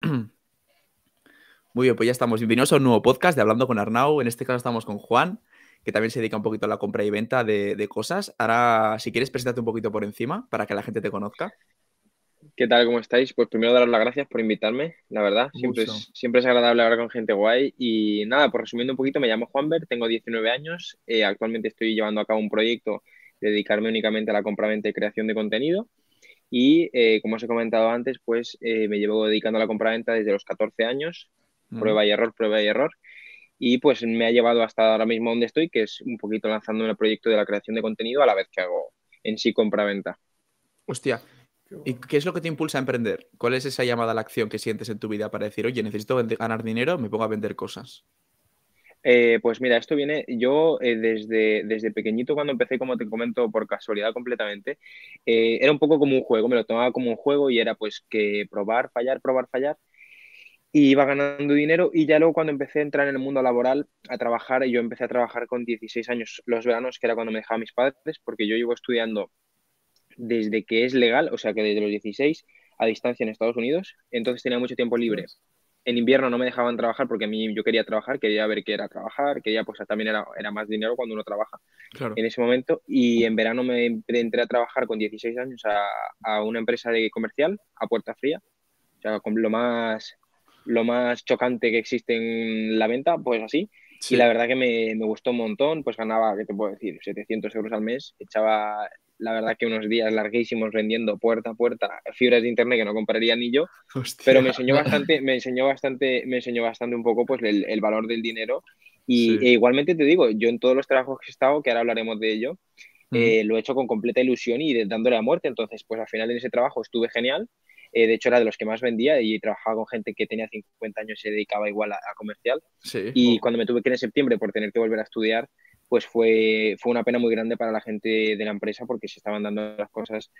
Muy bien, pues ya estamos. Bienvenidos a un nuevo podcast de Hablando con Arnau. En este caso estamos con Juan, que también se dedica un poquito a la compra y venta de, cosas. Ahora, si quieres, preséntate un poquito por encima para que la gente te conozca. ¿Qué tal? ¿Cómo estáis? Pues primero daros las gracias por invitarme, la verdad. Siempre es, siempre es, agradable hablar con gente guay. Y nada, pues resumiendo un poquito, me llamo Juanbert, tengo 19 años. Eh, actualmente estoy llevando a cabo un proyecto de dedicarme únicamente a la compra, venta y creación de contenido. Y eh, como os he comentado antes, pues eh, me llevo dedicando a la compra-venta desde los 14 años prueba y error, prueba y error. Y pues me ha llevado hasta ahora mismo donde estoy, que es un poquito lanzando el proyecto de la creación de contenido a la vez que hago en sí compra-venta. Hostia, ¿y qué es lo que te impulsa a emprender? ¿Cuál es esa llamada a la acción que sientes en tu vida para decir, oye, necesito ganar dinero, me pongo a vender cosas? Eh, pues mira, esto viene, yo eh, desde, desde pequeñito cuando empecé, como te comento, por casualidad completamente, eh, era un poco como un juego, me lo tomaba como un juego y era pues que probar, fallar, probar, fallar y iba ganando dinero y ya luego cuando empecé a entrar en el mundo laboral a trabajar, yo empecé a trabajar con 16 años los veranos, que era cuando me dejaba mis padres, porque yo llevo estudiando desde que es legal, o sea que desde los 16 a distancia en Estados Unidos, entonces tenía mucho tiempo libre. En invierno no me dejaban trabajar porque a mí yo quería trabajar, quería ver qué era trabajar, quería pues también era, era más dinero cuando uno trabaja en ese momento y en verano me entré a trabajar con 16 años a, a una empresa de comercial a puerta fría, o sea, con lo más lo más chocante que existe en la venta, pues así. Y la verdad que me, me, gustó un montón, pues ganaba, ¿qué te puedo decir? 700 euros al mes, echaba la verdad que unos días larguísimos vendiendo puerta a puerta fibras de internet que no compraría ni yo, pero me enseñó bastante, me enseñó bastante, me enseñó bastante un poco pues el, el valor del dinero. Y e igualmente te digo, yo en todos los trabajos que he estado, que ahora hablaremos de ello, eh, lo he hecho con completa ilusión y dándole a muerte, entonces pues al final en ese trabajo estuve genial. Eh, de hecho, era de los que más vendía y trabajaba con gente que tenía 50 años y se dedicaba igual a, comercial. Y cuando me tuve que ir en septiembre por tener que volver a estudiar, pues fue, fue una pena muy grande para la gente de la empresa porque se estaban dando las cosas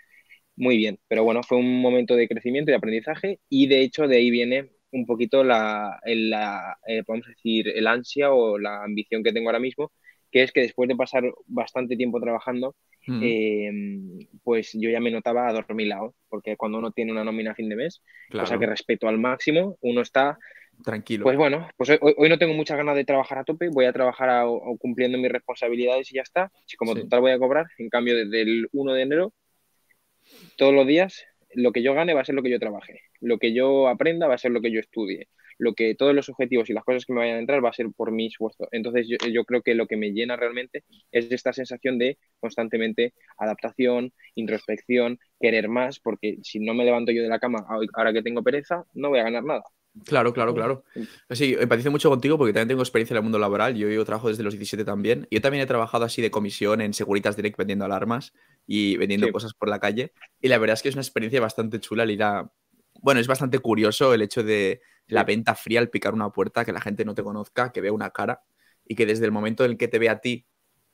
muy bien. Pero bueno, fue un momento de crecimiento y aprendizaje y de hecho de ahí viene un poquito la, la eh, podemos decir, el ansia o la ambición que tengo ahora mismo, que es que después de pasar bastante tiempo trabajando, mm. em, pues yo ya me notaba adormilado, porque cuando uno tiene una nómina a fin de mes, cosa que respeto al máximo, uno está tranquilo. Pues bueno, pues hoy, no tengo muchas ganas de trabajar a tope, voy a trabajar cumpliendo mis responsabilidades y ya está. Si como total voy a cobrar, en cambio desde el 1 de enero, todos los días, lo que yo gane va a ser lo que yo trabaje, lo que yo aprenda va a ser lo que yo estudie lo que todos los objetivos y las cosas que me vayan a entrar va a ser por mi esfuerzo. Entonces yo, creo que lo que me llena realmente es esta sensación de constantemente adaptación, introspección, querer más, porque si no me levanto yo de la cama ahora que tengo pereza, no voy a ganar nada. Claro, claro, claro. Sí, empatizo mucho contigo porque también tengo experiencia en el mundo laboral. Yo, yo trabajo desde los 17 también. Yo también he trabajado así de comisión en Seguritas Direct vendiendo alarmas y vendiendo cosas por la calle. Y la verdad es que es una experiencia bastante chula el ir a... Bueno, es bastante curioso el hecho de la venta fría al picar una puerta, que la gente no te conozca, que vea una cara y que desde el momento en el que te ve a ti,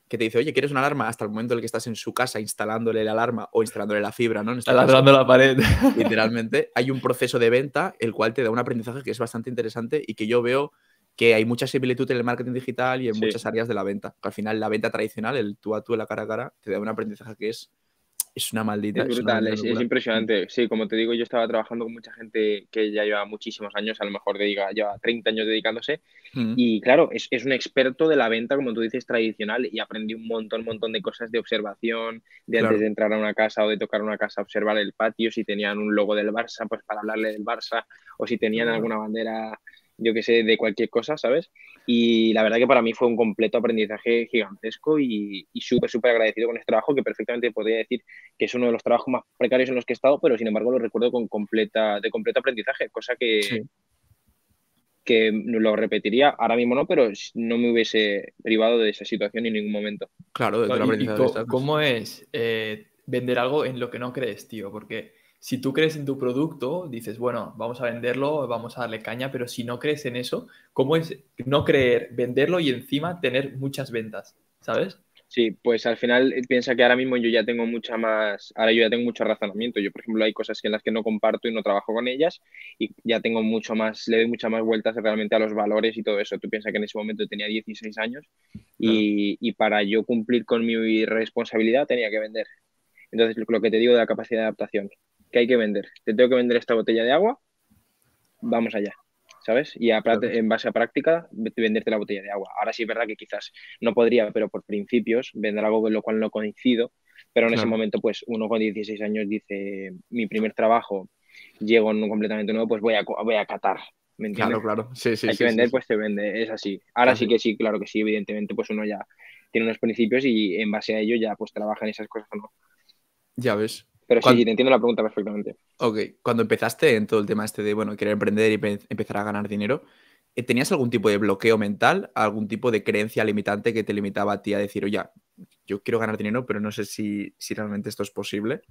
que te dice, oye, ¿quieres una alarma? Hasta el momento en el que estás en su casa instalándole la alarma o instalándole la fibra, ¿no? Este la pared. Literalmente, hay un proceso de venta el cual te da un aprendizaje que es bastante interesante y que yo veo que hay mucha similitud en el marketing digital y en muchas áreas de la venta. Que al final la venta tradicional, el tú a tú, la cara a cara, te da un aprendizaje que es es una maldita. Es brutal, es, impresionante. Sí, como te digo, yo estaba trabajando con mucha gente que ya lleva muchísimos años, a lo mejor diga, lleva 30 años dedicándose. Y claro, es, es, un experto de la venta, como tú dices, tradicional y aprendí un montón, un montón de cosas de observación, de antes de entrar a una casa o de tocar una casa, observar el patio, si tenían un logo del Barça, pues para hablarle del Barça, o si tenían alguna bandera yo que sé, de cualquier cosa, ¿sabes? Y la verdad que para mí fue un completo aprendizaje gigantesco y, súper, súper agradecido con este trabajo, que perfectamente podría decir que es uno de los trabajos más precarios en los que he estado, pero sin embargo lo recuerdo con completa, de completo aprendizaje, cosa que, que lo repetiría, ahora mismo no, pero no me hubiese privado de esa situación en ningún momento. Claro, de aprendizaje. ¿Cómo es eh, vender algo en lo que no crees, tío? Porque si tú crees en tu producto, dices, bueno, vamos a venderlo, vamos a darle caña, pero si no crees en eso, ¿cómo es no creer, venderlo y encima tener muchas ventas? ¿Sabes? Sí, pues al final eh, piensa que ahora mismo yo ya tengo mucha más, ahora yo ya tengo mucho razonamiento. Yo, por ejemplo, hay cosas en las que no comparto y no trabajo con ellas y ya tengo mucho más, le doy muchas más vueltas realmente a los valores y todo eso. Tú piensas que en ese momento tenía 16 años y, y para yo cumplir con mi responsabilidad tenía que vender. Entonces, lo que te digo de la capacidad de adaptación que hay que vender. Te tengo que vender esta botella de agua vamos allá. ¿Sabes? Y en base a práctica, venderte la botella de agua. Ahora sí es verdad que quizás no podría, pero por principios, vender algo con lo cual no coincido. Pero en ese momento, pues uno con 16 años dice, mi primer trabajo, llego en un completamente nuevo, pues voy a, voy a catar. ¿Me entiendes? Claro, claro. Sí, sí, Hay que vender, pues te vende. Es así. Ahora sí que sí, claro que sí, evidentemente, pues uno ya tiene unos principios y en base a ello ya pues trabaja en esas cosas o no. Ya ves. Pero sí, te entiendo la pregunta perfectamente. Ok, cuando empezaste en todo el tema este de, bueno, querer emprender y empezar a ganar dinero, eh, ¿tenías algún tipo de bloqueo mental, algún tipo de creencia limitante que te limitaba a ti a decir, oye, yo quiero ganar dinero, pero no sé si, realmente esto es posible?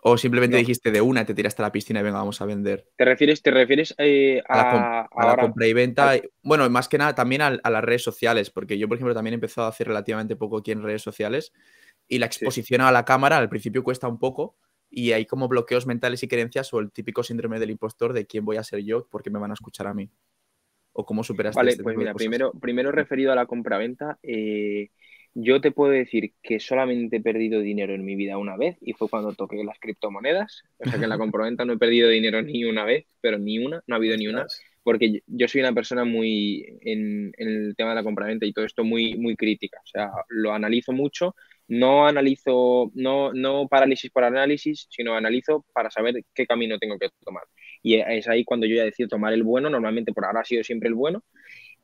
¿O simplemente dijiste de una, te tiraste a la piscina y venga, vamos a vender? ¿Te refieres, te refieres eh, a, la, compra y venta? Bueno, más que nada también a, las redes sociales, porque yo, por ejemplo, también he empezado a hacer relativamente poco aquí en redes sociales y la exposición a la cámara al principio cuesta un poco y hay como bloqueos mentales y creencias o el típico síndrome del impostor de quién voy a ser yo porque me van a escuchar a mí. ¿O cómo superaste Vale, este pues mira, primero, primero referido a la compra-venta, eh, yo te puedo decir que solamente he perdido dinero en mi vida una vez y fue cuando toqué las criptomonedas. O sea que en la compra-venta no he perdido dinero ni una vez, pero ni una, no ha habido ni una porque yo soy una persona muy en, el tema de la compraventa y todo esto muy, muy crítica. O sea, lo analizo mucho, no analizo, no, no parálisis por análisis, sino analizo para saber qué camino tengo que tomar. Y es ahí cuando yo ya decido tomar el bueno, normalmente por ahora ha sido siempre el bueno,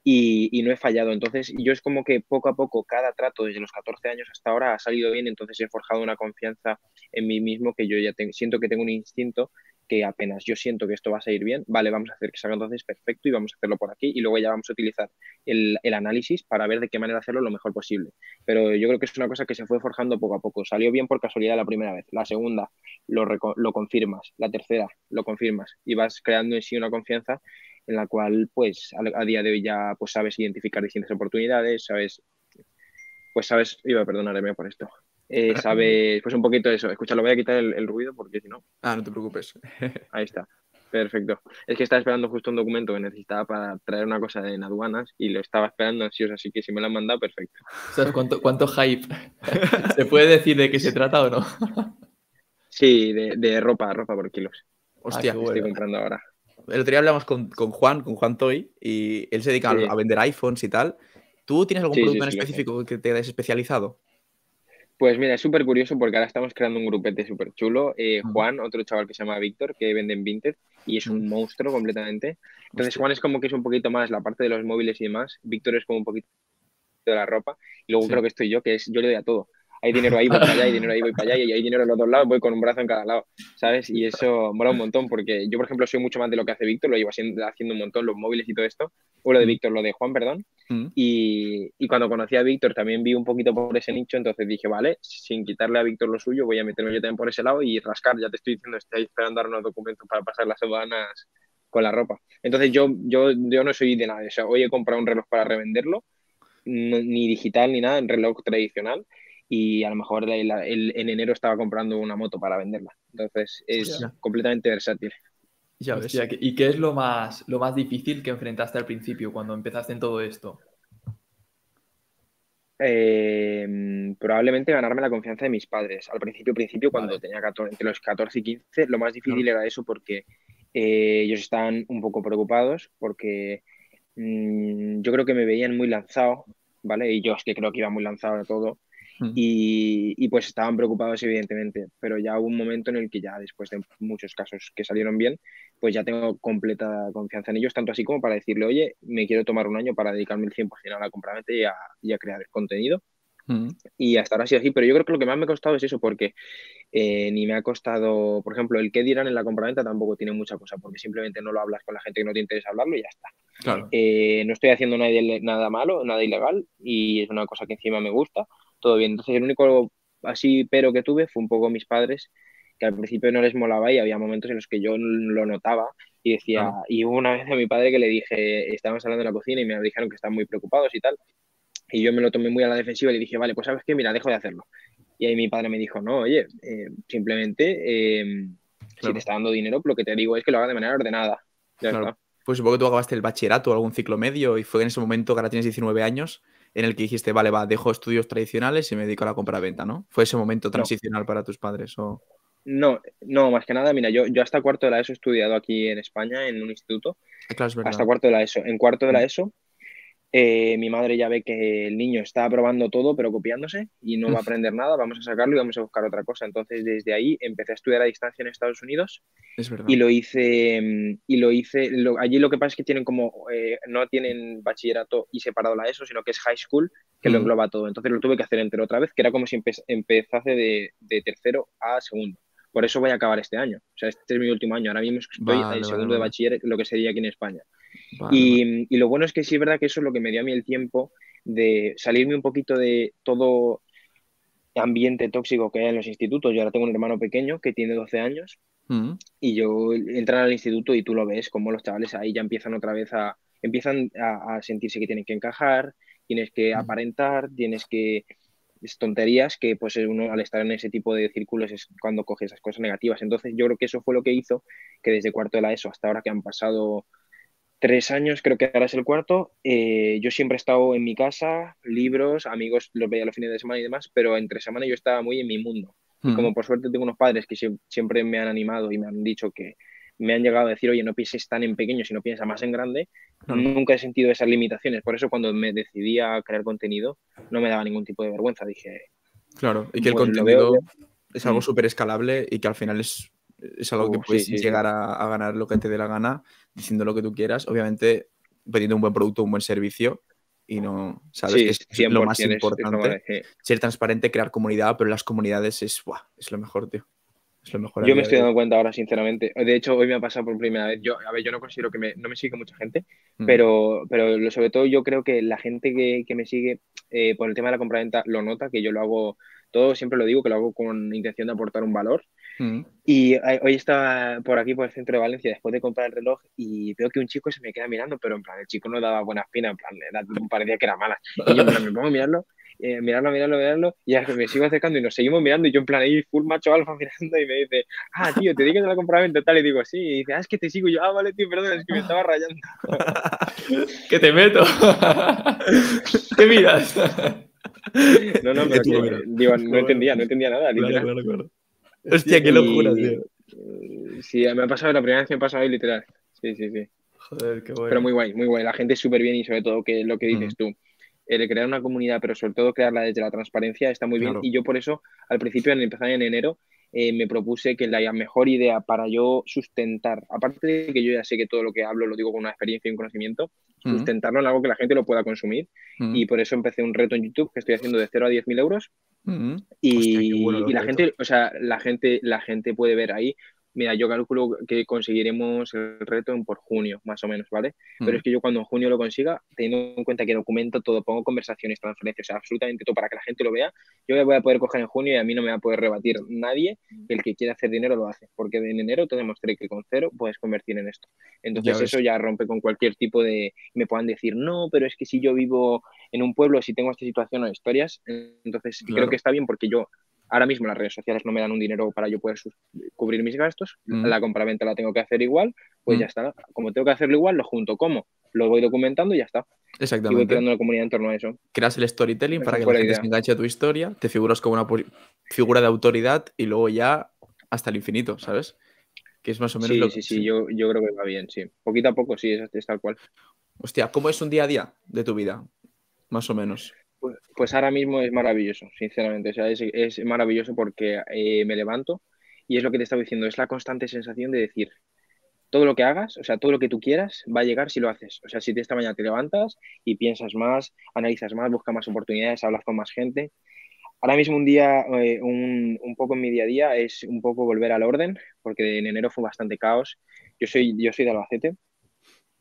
y, y, no he fallado. Entonces, yo es como que poco a poco, cada trato desde los 14 años hasta ahora ha salido bien, entonces he forjado una confianza en mí mismo que yo ya siento que tengo un instinto que apenas yo siento que esto va a salir bien, vale, vamos a hacer que salga entonces perfecto y vamos a hacerlo por aquí y luego ya vamos a utilizar el, análisis para ver de qué manera hacerlo lo mejor posible. Pero yo creo que es una cosa que se fue forjando poco a poco. Salió bien por casualidad la primera vez, la segunda lo, lo confirmas, la tercera lo confirmas y vas creando en sí una confianza en la cual pues a, día de hoy ya pues sabes identificar distintas oportunidades, sabes, pues sabes, iba a perdonarme por esto. Eh, sabes, pues un poquito eso. Escucha, lo voy a quitar el, ruido porque si no. Ah, no te preocupes. Ahí está. Perfecto. Es que estaba esperando justo un documento que necesitaba para traer una cosa en aduanas y lo estaba esperando ansioso, así que si me lo han mandado, perfecto. ¿Sabes cuánto, cuánto hype? ¿Se puede decir de qué se trata o no? sí, de, ropa, ropa por kilos. Hostia, ah, estoy comprando ahora. El otro día hablamos con, Juan, con Juan Toy, y él se dedica a vender iPhones y tal. ¿Tú tienes algún producto en específico que te hayas especializado? Pues mira, es súper curioso porque ahora estamos creando un grupete súper chulo. Eh, Juan, otro chaval que se llama Víctor, que vende en Vinted y es un monstruo completamente. Entonces Juan es como que es un poquito más la parte de los móviles y demás. Víctor es como un poquito de la ropa. Y luego creo que estoy yo, que es yo le doy a todo hay dinero ahí, voy para allá, hay dinero ahí, voy para allá, y hay dinero en los dos lados, voy con un brazo en cada lado, ¿sabes? Y eso mola un montón, porque yo, por ejemplo, soy mucho más de lo que hace Víctor, lo llevo haciendo, un montón, los móviles y todo esto, o lo de mm. Víctor, lo de Juan, perdón, mm. y, y, cuando conocí a Víctor también vi un poquito por ese nicho, entonces dije, vale, sin quitarle a Víctor lo suyo, voy a meterme yo también por ese lado y rascar, ya te estoy diciendo, estoy esperando dar unos documentos para pasar las semanas con la ropa. Entonces yo, yo, yo no soy de nada, o sea, hoy he comprado un reloj para revenderlo, ni digital ni nada, en reloj tradicional, y a lo mejor en enero estaba comprando una moto para venderla. Entonces es completamente versátil. Ya ¿Y qué es lo más, lo más difícil que enfrentaste al principio cuando empezaste en todo esto? Eh, probablemente ganarme la confianza de mis padres. Al principio, principio, cuando tenía 14, entre los 14 y 15, lo más difícil era eso porque eh, ellos estaban un poco preocupados porque mm, yo creo que me veían muy lanzado, ¿vale? Y yo es que creo que iba muy lanzado a todo y, pues estaban preocupados evidentemente, pero ya hubo un momento en el que ya después de muchos casos que salieron bien, pues ya tengo completa confianza en ellos, tanto así como para decirle, oye, me quiero tomar un año para dedicarme el 100% a la compraventa y a, y a crear contenido. Y hasta ahora sí así, pero yo creo que lo que más me ha costado es eso, porque eh, ni me ha costado, por ejemplo, el que dirán en la compraventa tampoco tiene mucha cosa, porque simplemente no lo hablas con la gente que no te interesa hablarlo y ya está. Eh, no estoy haciendo nada, nada malo, nada ilegal y es una cosa que encima me gusta todo bien. Entonces, el único así pero que tuve fue un poco mis padres, que al principio no les molaba y había momentos en los que yo lo notaba y decía, y hubo una vez a mi padre que le dije, estábamos hablando de la cocina y me dijeron que están muy preocupados y tal, y yo me lo tomé muy a la defensiva y le dije, vale, pues sabes qué, mira, dejo de hacerlo. Y ahí mi padre me dijo, no, oye, eh, simplemente, em, si te está dando dinero, lo que te digo es que lo hagas de manera ordenada. Pues supongo que tú acabaste el bachillerato o algún ciclo medio y fue en ese momento, que ahora tienes 19 años, en el que dijiste, vale, va, dejo estudios tradicionales y me dedico a la compra-venta, ¿no? ¿Fue ese momento transicional para tus padres? O... No, no, más que nada, mira, yo, yo hasta cuarto de la ESO he estudiado aquí en España en un instituto. Ah, claro, es verdad. hasta cuarto de la ESO. En cuarto de la Mm. ESO, eh, mi madre ya ve que el niño está aprobando todo, pero copiándose y no va a aprender nada, vamos a sacarlo y vamos a buscar otra cosa. Entonces, desde ahí empecé a estudiar a distancia en Estados Unidos Es verdad. y lo hice, mm, y lo hice, lo- allí lo que pasa es que tienen como, eh, no tienen bachillerato y separado la ESO, sino que es high school, que lo Mm. engloba todo. Entonces lo tuve que hacer entero otra vez, que era como si empe- empezase de, de tercero a segundo. Por eso voy a acabar este año. O sea, este es mi último año. Ahora mismo estoy en vale, segundo vale. de bachiller, lo que sería aquí en España. Y, y lo bueno es que sí es verdad que eso es lo que me dio a mí el tiempo de salirme un poquito de todo ambiente tóxico que hay en los institutos. Yo ahora tengo un hermano pequeño que tiene 12 años Mm. y yo entran al instituto y tú lo ves como los chavales ahí ya empiezan otra vez a empiezan a, a sentirse que tienen que encajar, tienes que Mm. aparentar, tienes que tonterías que pues uno al estar en ese tipo de círculos es cuando coge esas cosas negativas. Entonces yo creo que eso fue lo que hizo que desde cuarto de la ESO hasta ahora que han pasado tres años, creo que ahora es el cuarto, eh, yo siempre he estado en mi casa, libros, amigos los veía los fines de semana y demás, pero entre semana yo estaba muy en mi mundo. Y Mm. como por suerte tengo unos padres que siem- siempre me han animado y me han dicho que me han llegado a decir, oye, no pienses tan en pequeño, sino piensa más en grande, Claro. nunca he sentido esas limitaciones. Por eso cuando me decidí a crear contenido, no me daba ningún tipo de vergüenza. Dije, Claro, y que el contenido veo es algo Mm. súper escalable y que al final es, es algo que Uh, sí, puedes sí, sí. llegar a, a ganar lo que te dé la gana, diciendo lo que tú quieras, obviamente pidiendo un buen producto, un buen servicio y no, ¿sabes? sí, que es, es 100% lo más es- es importante. sí. Ser transparente, crear comunidad, pero las comunidades es, buah, es lo mejor, tío. Es lo mejor. Yo me estoy dando cuenta ahora, sinceramente. De hecho, hoy me ha pasado por primera vez. Yo, a ver, yo no considero que me, no me sigue mucha gente, Mm. pero, pero lo- sobre todo yo creo que la gente que, que me sigue eh, por el tema de la compraventa lo nota, que yo lo hago, todo siempre lo digo, que lo hago con intención de aportar un valor. Mm. Y eh, hoy estaba por aquí, por el centro de Valencia, después de comprar el reloj, y veo que un chico se me queda mirando, pero en plan, el chico no daba buena espina, en plan, parecía que era mala. Y yo en plan, me pongo a mirarlo, eh, mirarlo, mirarlo, mirarlo, y me sigo acercando y nos seguimos mirando, y yo en plan ahí, full macho alfa mirando, y me dice, ah, tío, te dije que te la compraventa tal, y digo, sí, y dice, ah, es que te sigo, y yo, ah, vale, tío, perdón, es que me estaba rayando. que te meto. ¿Qué miras? No, no, pero que, digo, no entendía, no entendía nada, Claro, literal. claro, claro. Hostia, qué locura, Y- tío. eh, Sí, me ha pasado, la primera vez que me ha pasado ahí, literal. Sí, sí, sí. Joder, qué bueno. Pero muy guay, muy guay. La gente es súper bien y sobre todo que lo que dices Mm. tú, el crear una comunidad, pero sobre todo crearla desde la transparencia está muy bien. Y yo por eso, al principio, al empezar en enero, eh, me propuse que la mejor idea para yo sustentar, aparte de que yo ya sé que todo lo que hablo lo digo con una experiencia y un conocimiento. Sustentarlo en algo que la gente lo pueda consumir. Y por eso empecé un reto en YouTube que estoy haciendo de 0 a 10 mil euros. Y, Hostia, qué bueno los y la retos. gente, o sea, la gente, la gente puede ver ahí. Mira, yo calculo que conseguiremos el reto en por junio, más o menos, ¿vale? Pero Mm. es que yo cuando en junio lo consiga, teniendo en cuenta que documento todo, pongo conversaciones, transferencias, o sea, absolutamente todo para que la gente lo vea, yo me voy a poder coger en junio y a mí no me va a poder rebatir nadie. El que quiere hacer dinero lo hace, porque en enero te demostré que con cero puedes convertir en esto. Entonces Ya eso ya rompe con cualquier tipo de... Me puedan decir, no, pero es que si yo vivo en un pueblo, si tengo esta situación o historias, entonces Claro. creo que está bien porque yo ahora mismo las redes sociales no me dan un dinero para yo poder cubrir mis gastos, Mm. la compraventa la tengo que hacer igual, pues Mm. ya está. Como tengo que hacerlo igual, lo junto como, lo voy documentando y ya está. Y voy Exactamente. creando una comunidad en torno a eso. Creas el storytelling Esa para que la gente idea. se enganche a tu historia, te figuras como una figura de autoridad y luego ya hasta el infinito, ¿sabes? Que es más o menos Sí, lo sí, sí, yo, yo creo que va bien, sí. Poquito a poco, sí, es, es tal cual. Hostia, ¿cómo es un día a día de tu vida? Más o menos. Pues, pues ahora mismo es maravilloso, sinceramente. O sea, es, maravilloso porque eh, me levanto y es lo que te estaba diciendo, es la constante sensación de decir, todo lo que hagas, o sea, todo lo que tú quieras, va a llegar si lo haces. O sea, si esta mañana te levantas y piensas más, analizas más, buscas más oportunidades, hablas con más gente. Ahora mismo un día, eh, un, un poco en mi día a día es un poco volver al orden, porque en enero fue bastante caos. Yo soy, yo soy de Albacete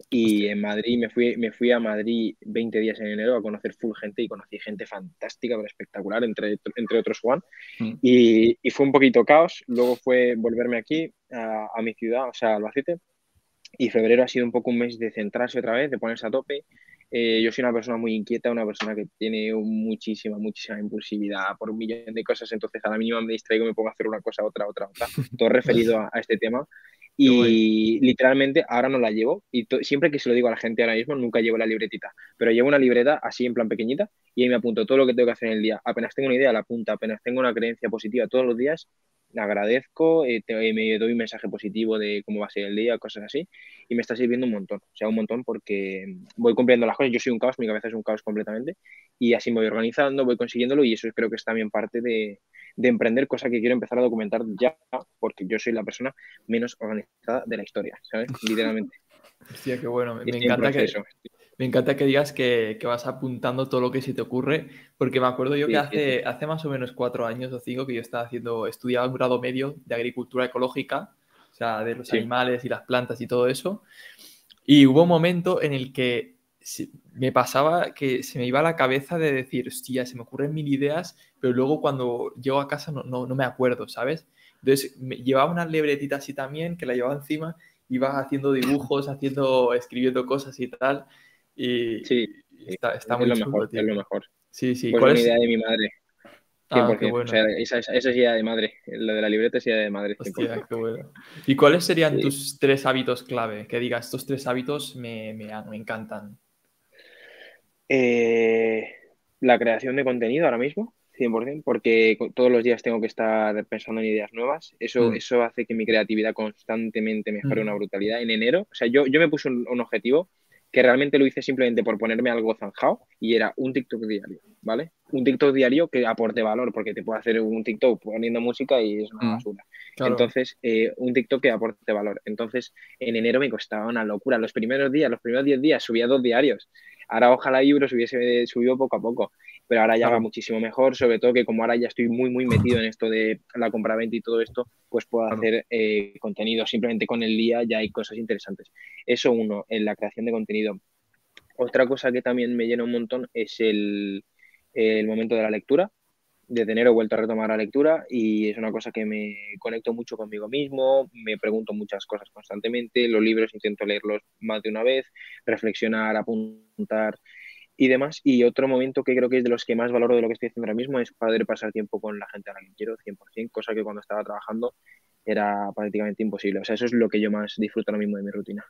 y en Madrid me fui, me fui a Madrid 20 días en enero a conocer full gente y conocí gente fantástica, pero espectacular, entre, entre otros Juan. Mm. Y, y fue un poquito caos. Luego fue volverme aquí a, a mi ciudad, o sea, Albacete. Y febrero ha sido un poco un mes de centrarse otra vez, de ponerse a tope. Eh, yo soy una persona muy inquieta, una persona que tiene muchísima, muchísima impulsividad por un millón de cosas, entonces a la mínima me distraigo me pongo a hacer una cosa, otra, otra, otra, todo referido a, a este tema. Y literalmente ahora no la llevo y siempre que se lo digo a la gente ahora mismo nunca llevo la libretita, pero llevo una libreta así en plan pequeñita y ahí me apunto todo lo que tengo que hacer en el día. Apenas tengo una idea, la apunta, apenas tengo una creencia positiva todos los días, agradezco, eh, me doy un mensaje positivo de cómo va a ser el día, cosas así, y me está sirviendo un montón, o sea, un montón porque voy cumpliendo las cosas, yo soy un caos, mi cabeza es un caos completamente, y así me voy organizando, voy consiguiéndolo, y eso creo que es también parte de, de emprender, cosa que quiero empezar a documentar ya, porque yo soy la persona menos organizada de la historia, ¿sabes? Literalmente. Hostia, qué bueno, me, encanta que... Me encanta que digas que, vas apuntando todo lo que se te ocurre, porque me acuerdo yo que hace, hace más o menos cuatro años o cinco que yo estaba haciendo, estudiaba un grado medio de agricultura ecológica, o sea, de los animales y las plantas y todo eso, y hubo un momento en el que me pasaba que se me iba a la cabeza de decir, hostia, se me ocurren mil ideas, pero luego cuando llego a casa no, no, no me acuerdo, ¿sabes? Entonces me llevaba una libretita así también, que la llevaba encima, iba haciendo dibujos, haciendo, escribiendo cosas y tal. Y sí, está, está muy lo mejor, es lo mejor. Sí, sí. Pues ¿Cuál es una idea de mi madre. Ah, o sea, esa, esa, es idea de madre. Lo de la libreta es idea de madre. Hostia, qué bueno. ¿Y cuáles serían tus tres hábitos clave? Que digas, estos tres hábitos me, me, me encantan. Eh, la creación de contenido ahora mismo, 100%, porque todos los días tengo que estar pensando en ideas nuevas. Eso, mm. eso hace que mi creatividad constantemente mejore mm. una brutalidad. En enero, o sea, yo, yo me puse un objetivo que realmente lo hice simplemente por ponerme algo zanjado y era un TikTok diario, ¿vale? Un TikTok diario que aporte valor, porque te puedo hacer un TikTok poniendo música y es una mm, basura. Entonces, eh, un TikTok que aporte valor. Entonces, en enero me costaba una locura. Los primeros días, los primeros 10 días subía dos diarios. Ahora ojalá se hubiese subido poco a poco pero ahora ya va muchísimo mejor, sobre todo que como ahora ya estoy muy, muy metido en esto de la compra-venta y todo esto, pues puedo hacer eh, contenido. Simplemente con el día ya hay cosas interesantes. Eso uno, en la creación de contenido. Otra cosa que también me llena un montón es el, el momento de la lectura. Desde enero he vuelto a retomar la lectura y es una cosa que me conecto mucho conmigo mismo, me pregunto muchas cosas constantemente, los libros intento leerlos más de una vez, reflexionar, apuntar y demás. Y otro momento que creo que es de los que más valoro de lo que estoy haciendo ahora mismo es poder pasar tiempo con la gente a la que quiero, 100%, cosa que cuando estaba trabajando era prácticamente imposible. O sea, eso es lo que yo más disfruto ahora mismo de mi rutina.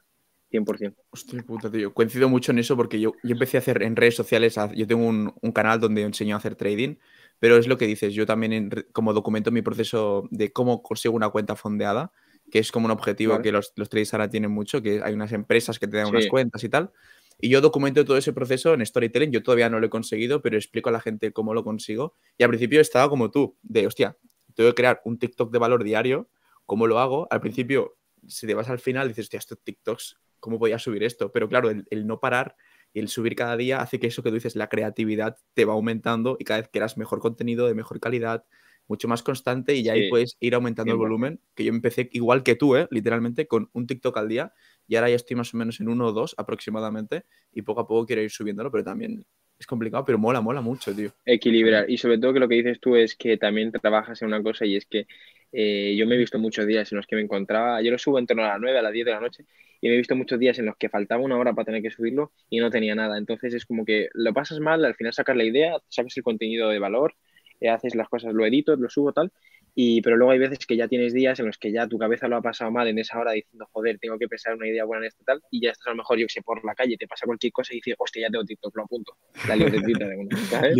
100%. Hostia puta, tío. Coincido mucho en eso porque yo, yo empecé a hacer en redes sociales, yo tengo un, un, canal donde enseño a hacer trading, pero es lo que dices, yo también como documento mi proceso de cómo consigo una cuenta fondeada, que es como un objetivo que los, los traders ahora tienen mucho, que hay unas empresas que te dan unas cuentas y tal, y yo documento todo ese proceso en storytelling. Yo todavía no lo he conseguido, pero explico a la gente cómo lo consigo. Y al principio estaba como tú, de hostia, tengo que crear un TikTok de valor diario. ¿Cómo lo hago? Al principio, si te vas al final, dices, hostia, estos TikToks, ¿cómo voy a subir esto? Pero claro, el, no parar y el subir cada día hace que eso que tú dices, la creatividad te va aumentando y cada vez creas mejor contenido de mejor calidad, mucho más constante y ya ahí puedes ir aumentando el volumen. Que yo empecé igual que tú, ¿eh? literalmente, con un TikTok al día y ahora ya estoy más o menos en uno o dos aproximadamente y poco a poco quiero ir subiéndolo, pero también es complicado, pero mola, mola mucho, tío. Equilibrar. Y sobre todo que lo que dices tú es que también trabajas en una cosa y es que eh, yo me he visto muchos días en los que me encontraba, yo lo subo en torno a las 9, a las 10 de la noche, y me he visto muchos días en los que faltaba una hora para tener que subirlo y no tenía nada. Entonces es como que lo pasas mal, al final sacas la idea, sacas el contenido de valor, eh, haces las cosas, lo edito, lo subo tal, y, pero luego hay veces que ya tienes días en los que ya tu cabeza lo ha pasado mal en esa hora diciendo, joder, tengo que pensar una idea buena en este tal, y ya estás a lo mejor, yo que sé, por la calle, te pasa cualquier cosa y dices, hostia, ya tengo TikTok, lo apunto. La libretita de una, ¿sabes?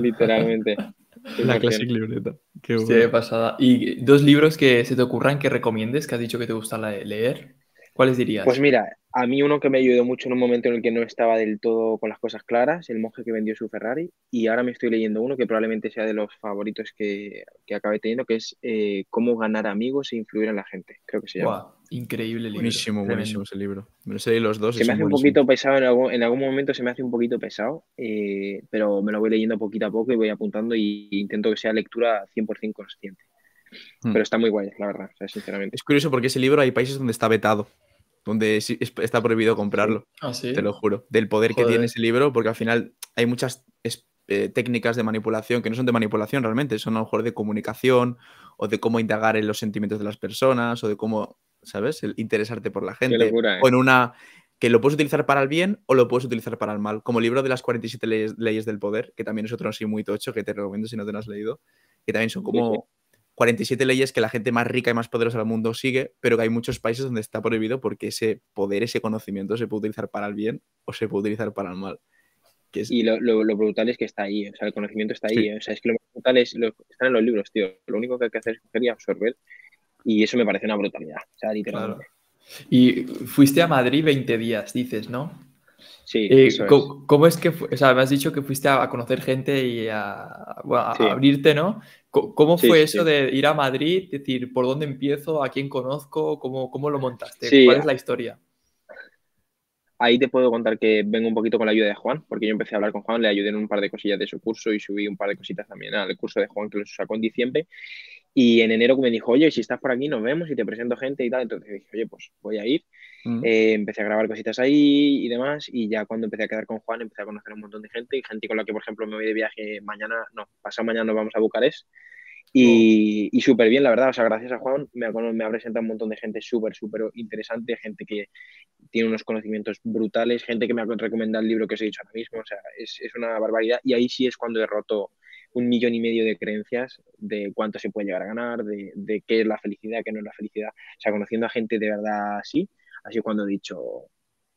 Literalmente. La clásica libreta. Qué bueno. pasada. ¿Y dos libros que se te ocurran que recomiendes, que has dicho que te gusta leer? ¿Cuáles dirías? Pues mira, a mí uno que me ayudó mucho en un momento en el que no estaba del todo con las cosas claras, el monje que vendió su Ferrari, y ahora me estoy leyendo uno que probablemente sea de los favoritos que, que acabé teniendo, que es eh, Cómo ganar amigos e influir en la gente, creo que se llama. increíble libro. Buenísimo, buenísimo ese libro. Me lo sé los dos. Se me hace un poquito pesado, en algún, en algún, momento se me hace un poquito pesado, eh, pero me lo voy leyendo poquito a poco y voy apuntando y intento que sea lectura 100% consciente. Hmm. Pero está muy guay, la verdad, sinceramente. Es curioso porque ese libro hay países donde está vetado donde está prohibido comprarlo. Ah, Te lo juro. Del poder que tiene ese libro, porque al final hay muchas eh, técnicas de manipulación que no son de manipulación realmente, son a lo mejor de comunicación o de cómo indagar en los sentimientos de las personas o de cómo, ¿sabes? El interesarte por la gente. ¿eh? O en una que lo puedes utilizar para el bien o lo puedes utilizar para el mal. Como el libro de las 47 leyes, leyes del poder, que también es otro así muy tocho que te recomiendo si no te lo has leído, que también son como 47 leyes que la gente más rica y más poderosa del mundo sigue, pero que hay muchos países donde está prohibido porque ese poder, ese conocimiento se puede utilizar para el bien o se puede utilizar para el mal. Y lo, lo, brutal es que está ahí, o sea, el conocimiento está ahí. O sea, es que lo brutal es, lo, están en los libros, tío. Lo único que hay que hacer es coger y absorber. Y eso me parece una brutalidad, o sea, literalmente. Y fuiste a Madrid 20 días, dices, ¿no? Sí. Eh, ¿cómo, es que, o sea, me has dicho que fuiste a, conocer gente y a, abrirte, ¿no? ¿Cómo fue eso de ir a Madrid, decir, por dónde empiezo, a quién conozco, cómo, cómo lo montaste? ¿Cuál es la historia? Ahí te puedo contar que vengo un poquito con la ayuda de Juan, porque yo empecé a hablar con Juan, le ayudé en un par de cosillas de su curso y subí un par de cositas también al curso de Juan que lo sacó en diciembre. Y en enero me dijo, oye, si estás por aquí, nos vemos y te presento gente y tal. Entonces dije, oye, pues voy a ir. Mm. Eh, empecé a grabar cositas ahí y demás. Y ya cuando empecé a quedar con Juan, empecé a conocer un montón de gente. Y gente con la que, por ejemplo, me voy de viaje mañana, no, pasado mañana nos vamos a Bucarest. Y, y súper bien, la verdad. O sea, gracias a Juan me ha, me ha presentado un montón de gente súper, súper interesante. Gente que tiene unos conocimientos brutales. Gente que me ha recomendado el libro que os he dicho ahora mismo. O sea, es, es una barbaridad. Y ahí sí es cuando he roto un millón y medio de creencias de cuánto se puede llegar a ganar, de, de qué es la felicidad, qué no es la felicidad. O sea, conociendo a gente de verdad así, así cuando he dicho,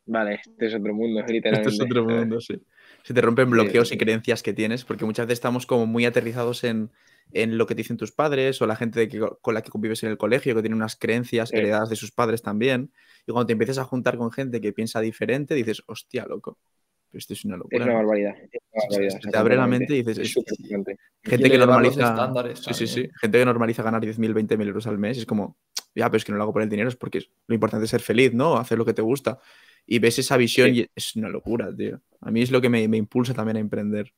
vale, este es otro mundo, literalmente. Este es otro mundo, sí. Se te rompen bloqueos y creencias que tienes, porque muchas veces estamos como muy aterrizados en, en lo que te dicen tus padres o la gente que, con la que convives en el colegio, que tiene unas creencias heredadas de sus padres también. Y cuando te empiezas a juntar con gente que piensa diferente, dices, hostia, loco, esto es una locura. Es una barbaridad. te abre la mente y dices, gente que normaliza. Sí, sí, sí. Gente que normaliza ganar 10.000, 20.000 euros al mes. Es como, ya, pero es que no lo hago por el dinero, es porque lo importante es ser feliz, ¿no? Hacer lo que te gusta. Y ves esa visión y es una locura, tío. A mí es lo que me, me impulsa también a emprender.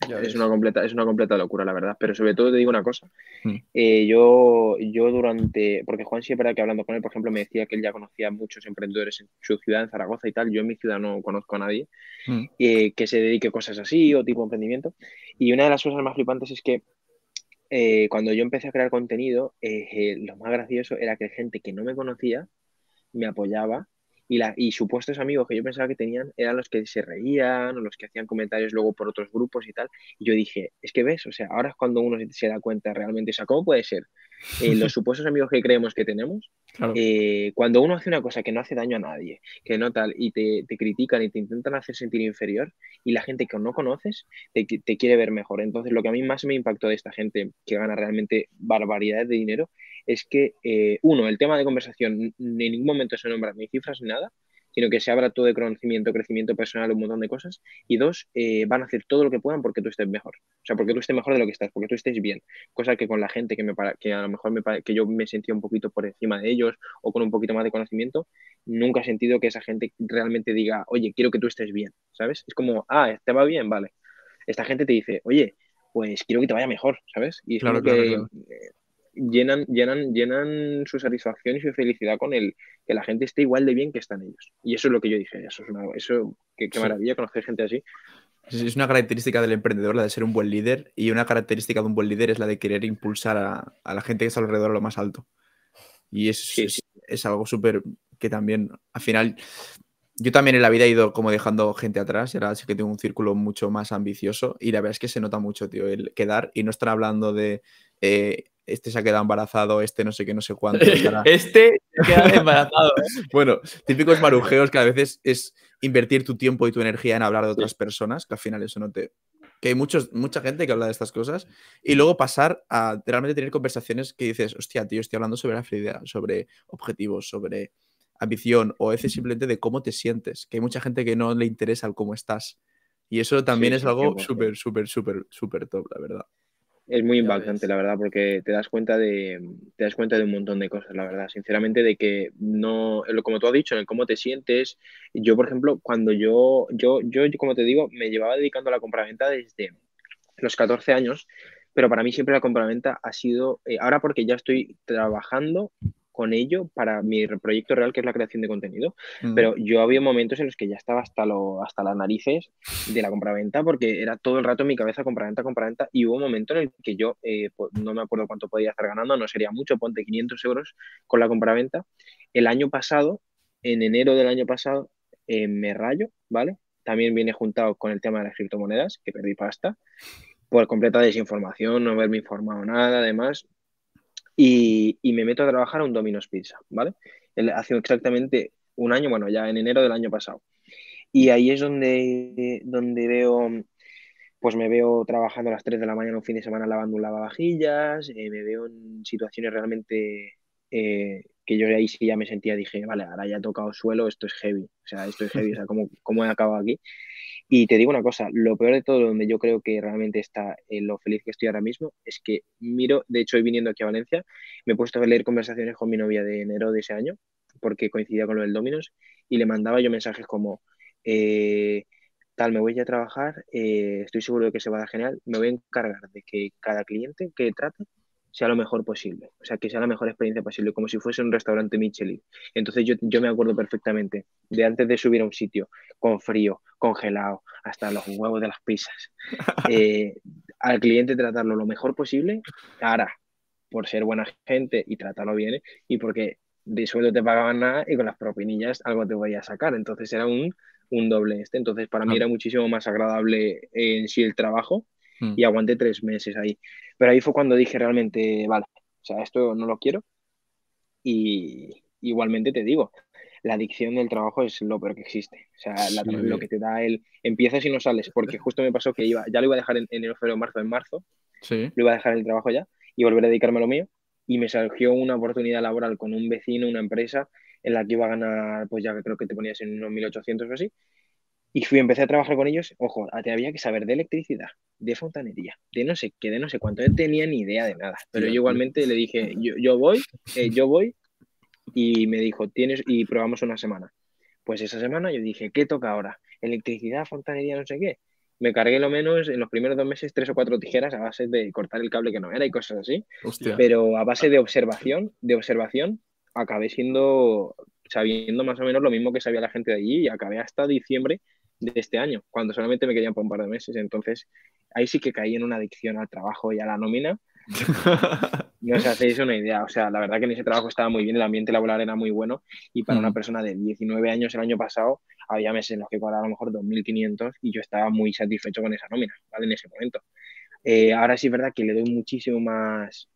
Es una, completa, es una completa locura, la verdad. Pero sobre todo te digo una cosa. Hmm. Eh, yo, yo durante. Porque Juan siempre que hablando con él, por ejemplo, me decía que él ya conocía a muchos emprendedores en su ciudad, en Zaragoza y tal. Yo en mi ciudad no conozco a nadie hmm. eh, que se dedique a cosas así o tipo emprendimiento. Y una de las cosas más flipantes es que eh, cuando yo empecé a crear contenido, lo más gracioso era que gente que no me conocía me apoyaba y, la, y supuestos amigos que yo pensaba que tenían eran los que se reían o los que hacían comentarios luego por otros grupos y tal. Y yo dije, es que ves, o sea, ahora es cuando uno se da cuenta realmente, o sea, ¿cómo puede ser? Eh, los supuestos amigos que creemos que tenemos, eh, cuando uno hace una cosa que no hace daño a nadie, que no tal, y te, te, critican y te intentan hacer sentir inferior, y la gente que no conoces te, te quiere ver mejor. Entonces, lo que a mí más me impactó de esta gente que gana realmente barbaridades de dinero es que, eh, uno, el tema de conversación en ningún momento se nombra ni cifras ni nada, sino que se abra todo de conocimiento, crecimiento personal, un montón de cosas. Y dos, eh, van a hacer todo lo que puedan porque tú estés mejor. O sea, porque tú estés mejor de lo que estás, porque tú estés bien. Cosa que con la gente que, me que a lo mejor me que yo me sentía un poquito por encima de ellos o con un poquito más de conocimiento, nunca he sentido que esa gente realmente diga, oye, quiero que tú estés bien, ¿sabes? Es como, ah, te va bien, vale. Esta gente te dice, oye, pues quiero que te vaya mejor, ¿sabes? Y es claro, que eh, llenan, llenan, llenan su satisfacción y su felicidad con el que la gente esté igual de bien que están ellos. Y eso es lo que yo dije, eso es una, eso, qué, maravilla conocer gente así. Es una característica del emprendedor la de ser un buen líder y una característica de un buen líder es la de querer impulsar a, la gente que está alrededor a lo más alto. Y es, es, algo súper que también, al final, yo también en la vida he ido como dejando gente atrás y ahora sí que tengo un círculo mucho más ambicioso y la verdad es que se nota mucho, tío, el quedar y no estar hablando de eh, este se ha quedado embarazado, este no sé qué, no sé cuánto. este se queda embarazado. ¿eh? bueno, típicos marujeos que a veces es invertir tu tiempo y tu energía en hablar de otras personas, que al final eso no te... Que hay muchos, mucha gente que habla de estas cosas y luego pasar a realmente tener conversaciones que dices, hostia, tío, estoy hablando sobre la felicidad, sobre objetivos, sobre ambición o veces simplemente de cómo te sientes, que hay mucha gente que no le interesa el cómo estás. Y eso también es algo súper, súper, súper, súper top, la verdad. Es muy impactante, la verdad, porque te das cuenta de te das cuenta de un montón de cosas, la verdad. Sinceramente, de que no, como tú has dicho, en el cómo te sientes. Yo, por ejemplo, cuando yo, yo, yo, como te digo, me llevaba dedicando a la compraventa desde los 14 años, pero para mí siempre la compraventa ha sido, eh, ahora porque ya estoy trabajando con ello para mi proyecto real, que es la creación de contenido. Mm. Pero yo había momentos en los que ya estaba hasta, lo, hasta las narices de la compraventa, porque era todo el rato en mi cabeza compraventa, compraventa, y hubo un momento en el que yo eh, no me acuerdo cuánto podía estar ganando, no sería mucho, ponte 500 euros con la compraventa. El año pasado, en enero del año pasado, eh, me rayo, ¿vale? También viene juntado con el tema de las criptomonedas, que perdí pasta, por completa desinformación, no haberme informado nada, además, y, me meto a trabajar a un Domino's Pizza, ¿vale? Hace exactamente un año, bueno, ya en enero del año pasado. Y ahí es donde, donde veo, pues me veo trabajando a las 3 de la mañana un fin de semana lavando un lavavajillas, eh, me veo en situaciones realmente eh, que yo ahí sí ya me sentía, dije, vale, ahora ya he tocado suelo, esto es heavy, o sea, esto es heavy, o sea, ¿cómo, cómo he acabado aquí? Y te digo una cosa, lo peor de todo, donde yo creo que realmente está en lo feliz que estoy ahora mismo, es que miro, de hecho, hoy viniendo aquí a Valencia, me he puesto a leer conversaciones con mi novia de enero de ese año, porque coincidía con lo del Dominos, y le mandaba yo mensajes como, eh, tal, me voy a trabajar, eh, estoy seguro de que se va a dar genial, me voy a encargar de que cada cliente que trate sea lo mejor posible, o sea, que sea la mejor experiencia posible, como si fuese un restaurante Michelin. Entonces yo, yo me acuerdo perfectamente de antes de subir a un sitio con frío, congelado, hasta los huevos de las pizzas, eh, al cliente tratarlo lo mejor posible, ahora, por ser buena gente y tratarlo bien, y porque de sueldo te pagaban nada y con las propinillas algo te voy a sacar. Entonces era un, un doble este. Entonces para mí ah. era muchísimo más agradable en sí el trabajo hmm. y aguanté tres meses ahí. Pero ahí fue cuando dije realmente, vale, o sea, esto no lo quiero. Y igualmente te digo, la adicción del trabajo es lo peor que existe. O sea, lo que te da el empiezas y no sales, porque justo me pasó que iba, ya lo iba a dejar en enero, febrero, marzo, en marzo, sí. lo iba a dejar el trabajo ya y volver a dedicarme a lo mío. Y me surgió una oportunidad laboral con un vecino, una empresa, en la que iba a ganar, pues ya creo que te ponías en unos 1800 o así. Y fui, empecé a trabajar con ellos, ojo, había que saber de electricidad, de fontanería, de no sé qué, de no sé cuánto. Él tenía ni idea de nada, pero yo igualmente le dije, yo, yo voy, eh, yo voy, y me dijo, tienes, y probamos una semana. Pues esa semana yo dije, ¿qué toca ahora? Electricidad, fontanería, no sé qué. Me cargué lo menos en los primeros dos meses tres o cuatro tijeras a base de cortar el cable que no era y cosas así. Pero a base de observación, de observación, acabé siendo, sabiendo más o menos lo mismo que sabía la gente de allí y acabé hasta diciembre de este año, cuando solamente me querían por un par de meses. Entonces, ahí sí que caí en una adicción al trabajo y a la nómina. no os hacéis una idea. O sea, la verdad que en ese trabajo estaba muy bien, el ambiente laboral era muy bueno y para una persona de 19 años el año pasado había meses en los que cobraba a lo mejor 2.500 y yo estaba muy satisfecho con esa nómina, ¿vale? En ese momento. Eh, ahora sí es verdad que le doy muchísimo más,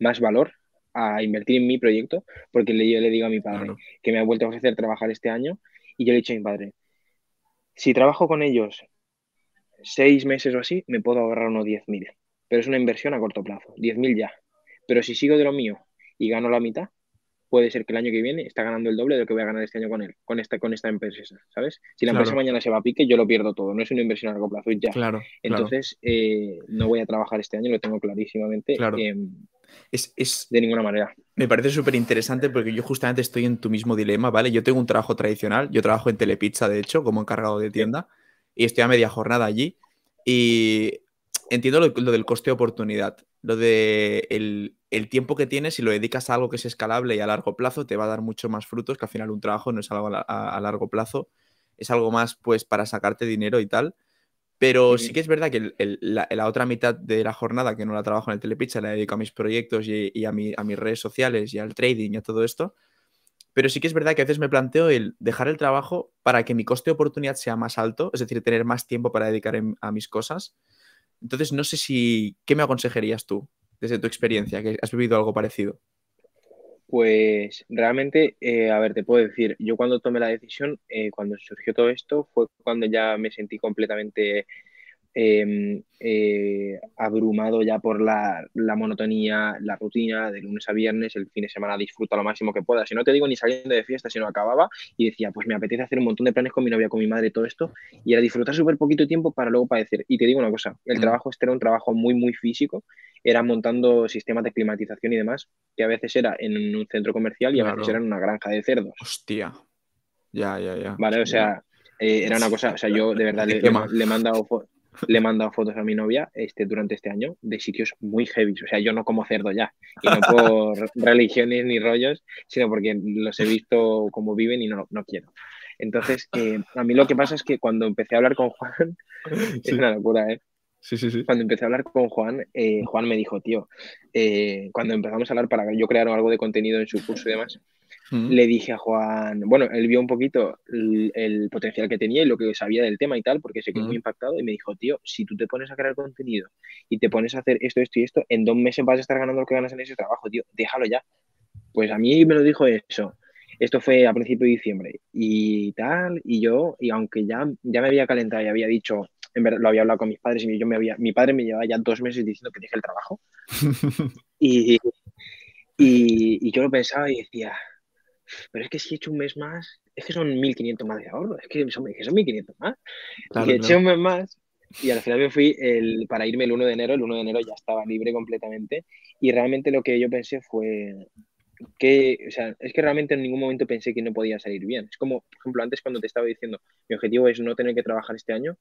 más valor a invertir en mi proyecto porque yo le digo a mi padre que me ha vuelto a ofrecer trabajar este año y yo le he dicho a mi padre, si trabajo con ellos seis meses o así, me puedo ahorrar unos 10.000, pero es una inversión a corto plazo, 10.000 ya. Pero si sigo de lo mío y gano la mitad, puede ser que el año que viene está ganando el doble de lo que voy a ganar este año con él, con esta, con esta empresa, ¿sabes? Si la empresa mañana se va a pique, yo lo pierdo todo, no es una inversión a largo plazo, ya. Claro. Entonces, eh, no voy a trabajar este año, lo tengo clarísimamente. Claro. Es, es, de ninguna manera. Me parece súper interesante porque yo justamente estoy en tu mismo dilema, ¿vale? Yo tengo un trabajo tradicional, yo trabajo en Telepizza, de hecho, como encargado de tienda, y estoy a media jornada allí. Y entiendo lo, del coste de oportunidad, lo de el, tiempo que tienes, si lo dedicas a algo que es escalable y a largo plazo, te va a dar mucho más frutos, que al final un trabajo no es algo a, largo plazo, es algo más pues para sacarte dinero y tal. Pero sí que es verdad que la, otra mitad de la jornada, que no la trabajo en el Telepizza, la dedico a mis proyectos y, a, a, mis redes sociales y al trading y a todo esto. Pero sí que es verdad que a veces me planteo el dejar el trabajo para que mi coste de oportunidad sea más alto, es decir, tener más tiempo para dedicar a mis cosas. Entonces, no sé si, ¿qué me aconsejarías tú desde tu experiencia, que has vivido algo parecido? Pues realmente, eh, a ver, te puedo decir, yo cuando tomé la decisión, eh, cuando surgió todo esto, fue cuando ya me sentí completamente Em, eh, abrumado ya por la, monotonía, la rutina de lunes a viernes, el fin de semana disfruta lo máximo que pueda. Si no te digo ni saliendo de fiesta, sino acababa y decía, pues me apetece hacer un montón de planes con mi novia, con mi madre, todo esto, y era disfrutar súper poquito tiempo para luego padecer. Y te digo una cosa, el mm. trabajo este era un trabajo muy, muy físico, era montando sistemas de climatización y demás, que a veces era en un centro comercial y a veces era en una granja de cerdos. Hostia. Ya, ya, ya. Vale, o sea, eh, era una cosa, o sea, yo de verdad le, le, he mandado le he mandado fotos a mi novia este, durante este año de sitios muy heavy. O sea, yo no como cerdo ya. Y no por religiones ni rollos, sino porque los he visto como viven y no, no quiero. Entonces, eh, a mí lo que pasa es que cuando empecé a hablar con Juan, es una locura, ¿eh? Sí, sí, sí. Cuando empecé a hablar con Juan, eh, Juan me dijo, tío, eh, cuando empezamos a hablar para yo crear algo de contenido en su curso y demás, le dije a Juan, bueno, él vio un poquito el, potencial que tenía y lo que sabía del tema y tal, porque se quedó muy impactado y me dijo, tío, si tú te pones a crear contenido y te pones a hacer esto, esto y esto, en dos meses vas a estar ganando lo que ganas en ese trabajo, tío, déjalo ya. Pues a mí me lo dijo eso. Esto fue a principio de diciembre y tal, y yo, y aunque ya, ya me había calentado y había dicho, en verdad, lo había hablado con mis padres y yo me había, mi padre me llevaba ya dos meses diciendo que dejé el trabajo. y, y, yo lo pensaba y decía, pero es que si he hecho un mes más, es que son 1.500 más de ahorro, es que son, son 1.500 más. y eché un mes más y al final me fui el, para irme el 1 de enero, el 1 de enero ya estaba libre completamente y realmente lo que yo pensé fue que, o sea, es que realmente en ningún momento pensé que no podía salir bien. Es como, por ejemplo, antes cuando te estaba diciendo, mi objetivo es no tener que trabajar este año,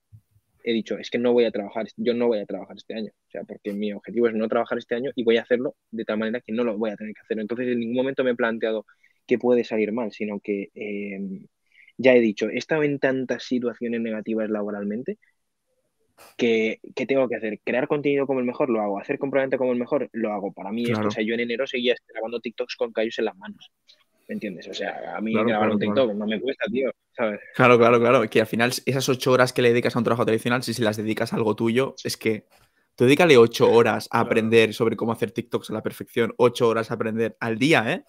he dicho, es que no voy a trabajar, yo no voy a trabajar este año. O sea, porque mi objetivo es no trabajar este año y voy a hacerlo de tal manera que no lo voy a tener que hacer. Entonces, en ningún momento me he planteado que puede salir mal, sino que eh, ya he dicho, he estado en tantas situaciones negativas laboralmente que, tengo que hacer? ¿Crear contenido como el mejor? Lo hago. ¿Hacer comprobante como el mejor? Lo hago. Para mí, esto, o sea, yo en enero seguía grabando TikToks con callos en las manos. ¿Me entiendes? O sea, a mí grabar un TikTok no me cuesta, tío, ¿sabes? Claro, claro, claro. Que al final esas ocho horas que le dedicas a un trabajo tradicional, si se las dedicas a algo tuyo, es que tú dedícale ocho horas a aprender sobre cómo hacer TikToks a la perfección, ocho horas a aprender al día, ¿eh?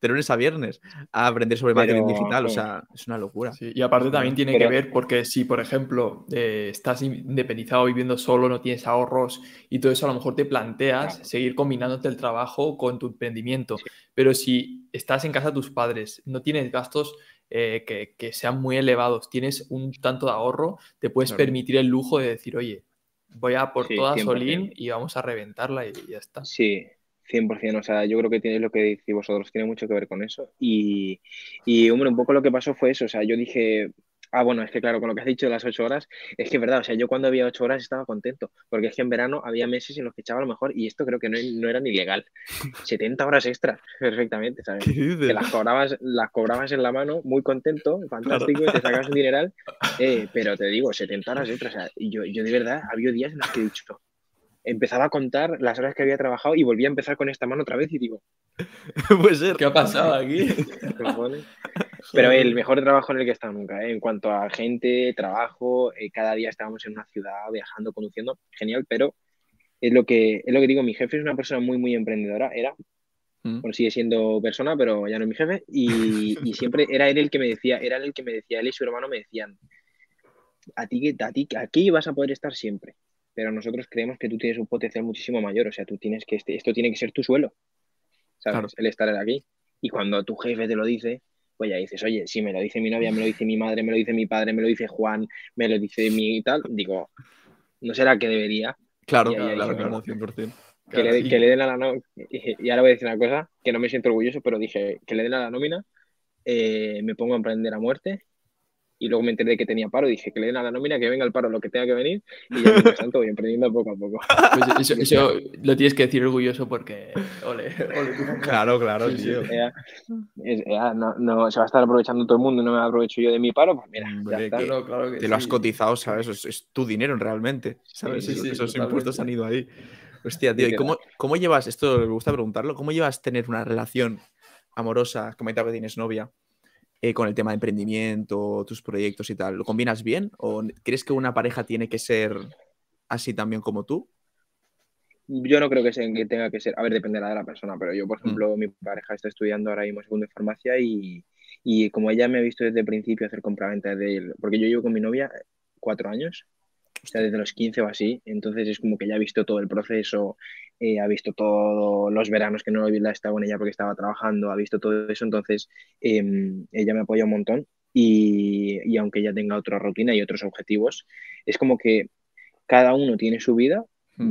De lunes a viernes a aprender sobre marketing digital. O sea, es una locura. y aparte también tiene que ver porque si, por ejemplo, eh, estás independizado viviendo solo, no tienes ahorros y todo eso, a lo mejor te planteas seguir combinándote el trabajo con tu emprendimiento. Pero si estás en casa de tus padres, no tienes gastos eh, que, sean muy elevados, tienes un tanto de ahorro, te puedes permitir el lujo de decir, oye, voy a por toda Solín y vamos a reventarla y ya está. Sí, 100%, o sea, yo creo que tiene lo que decís vosotros, tiene mucho que ver con eso. Y, y, hombre, un poco lo que pasó fue eso, o sea, yo dije, ah, bueno, es que claro, con lo que has dicho de las ocho horas, es que es verdad, o sea, yo cuando había ocho horas estaba contento, porque es que en verano había meses en los que echaba lo mejor, y esto creo que no, no era ni legal. 70 horas extras, perfectamente, ¿sabes? Que las cobrabas, las cobrabas en la mano, muy contento, fantástico, y te sacabas un dineral, eh, pero te digo, 70 horas extras, o sea, yo, yo de verdad, había días en los que he dicho, empezaba a contar las horas que había trabajado y volvía a empezar con esta mano otra vez y digo... Puede ser. ¿Qué ha pasado aquí? Pero el mejor trabajo en el que he estado nunca, ¿eh? en cuanto a gente, trabajo, eh, cada día estábamos en una ciudad viajando, conduciendo, genial, pero es lo que, es lo que digo, mi jefe es una persona muy, muy emprendedora, era, mm. bueno, sigue siendo persona, pero ya no es mi jefe, y, siempre era él el que me decía, era él el que me decía, él y su hermano me decían, a ti, a ti, aquí vas a poder estar siempre pero nosotros creemos que tú tienes un potencial muchísimo mayor, o sea, tú tienes que, este, esto tiene que ser tu suelo, ¿sabes? El estar aquí. Y cuando tu jefe te lo dice, pues ya dices, oye, si me lo dice mi novia, me lo dice mi madre, me lo dice mi padre, me lo dice Juan, me lo dice mi tal, digo, ¿no será que debería? Claro, claro, claro, 100%. Que, le, que, le, den a la nómina, y ahora voy a decir una cosa, que no me siento orgulloso, pero dije, que le den a la nómina, eh, me pongo a emprender a muerte y luego me enteré de que tenía paro y dije que le den a la nómina, que venga el paro lo que tenga que venir y ya me tanto voy emprendiendo poco a poco. Pues eso, lo tienes que decir orgulloso porque ole, ole Claro, claro, tío. no, no, se va a estar aprovechando todo el mundo, no me aprovecho yo de mi paro, pues mira, ya está. Claro, que te lo has cotizado, ¿sabes? Es, tu dinero realmente, ¿sabes? esos impuestos han ido ahí. Hostia, tío, ¿y cómo, cómo llevas, esto me gusta preguntarlo, cómo llevas tener una relación amorosa, comentaba que tienes novia, eh, con el tema de emprendimiento, tus proyectos y tal? ¿Lo combinas bien? ¿O crees que una pareja tiene que ser así también como tú? Yo no creo que, que tenga que ser, a ver, dependerá de la persona, pero yo, por mm. ejemplo, mi pareja está estudiando ahora mismo segundo de farmacia y, y como ella me ha visto desde el principio hacer compraventa de él, porque yo llevo con mi novia cuatro años o sea, desde los 15 o así, entonces es como que ya ha visto todo el proceso, eh, ha visto todos los veranos que no la estaba con ella porque estaba trabajando, ha visto todo eso, entonces em, ella me apoya un montón y, y, aunque ella tenga otra rutina y otros objetivos, es como que cada uno tiene su vida,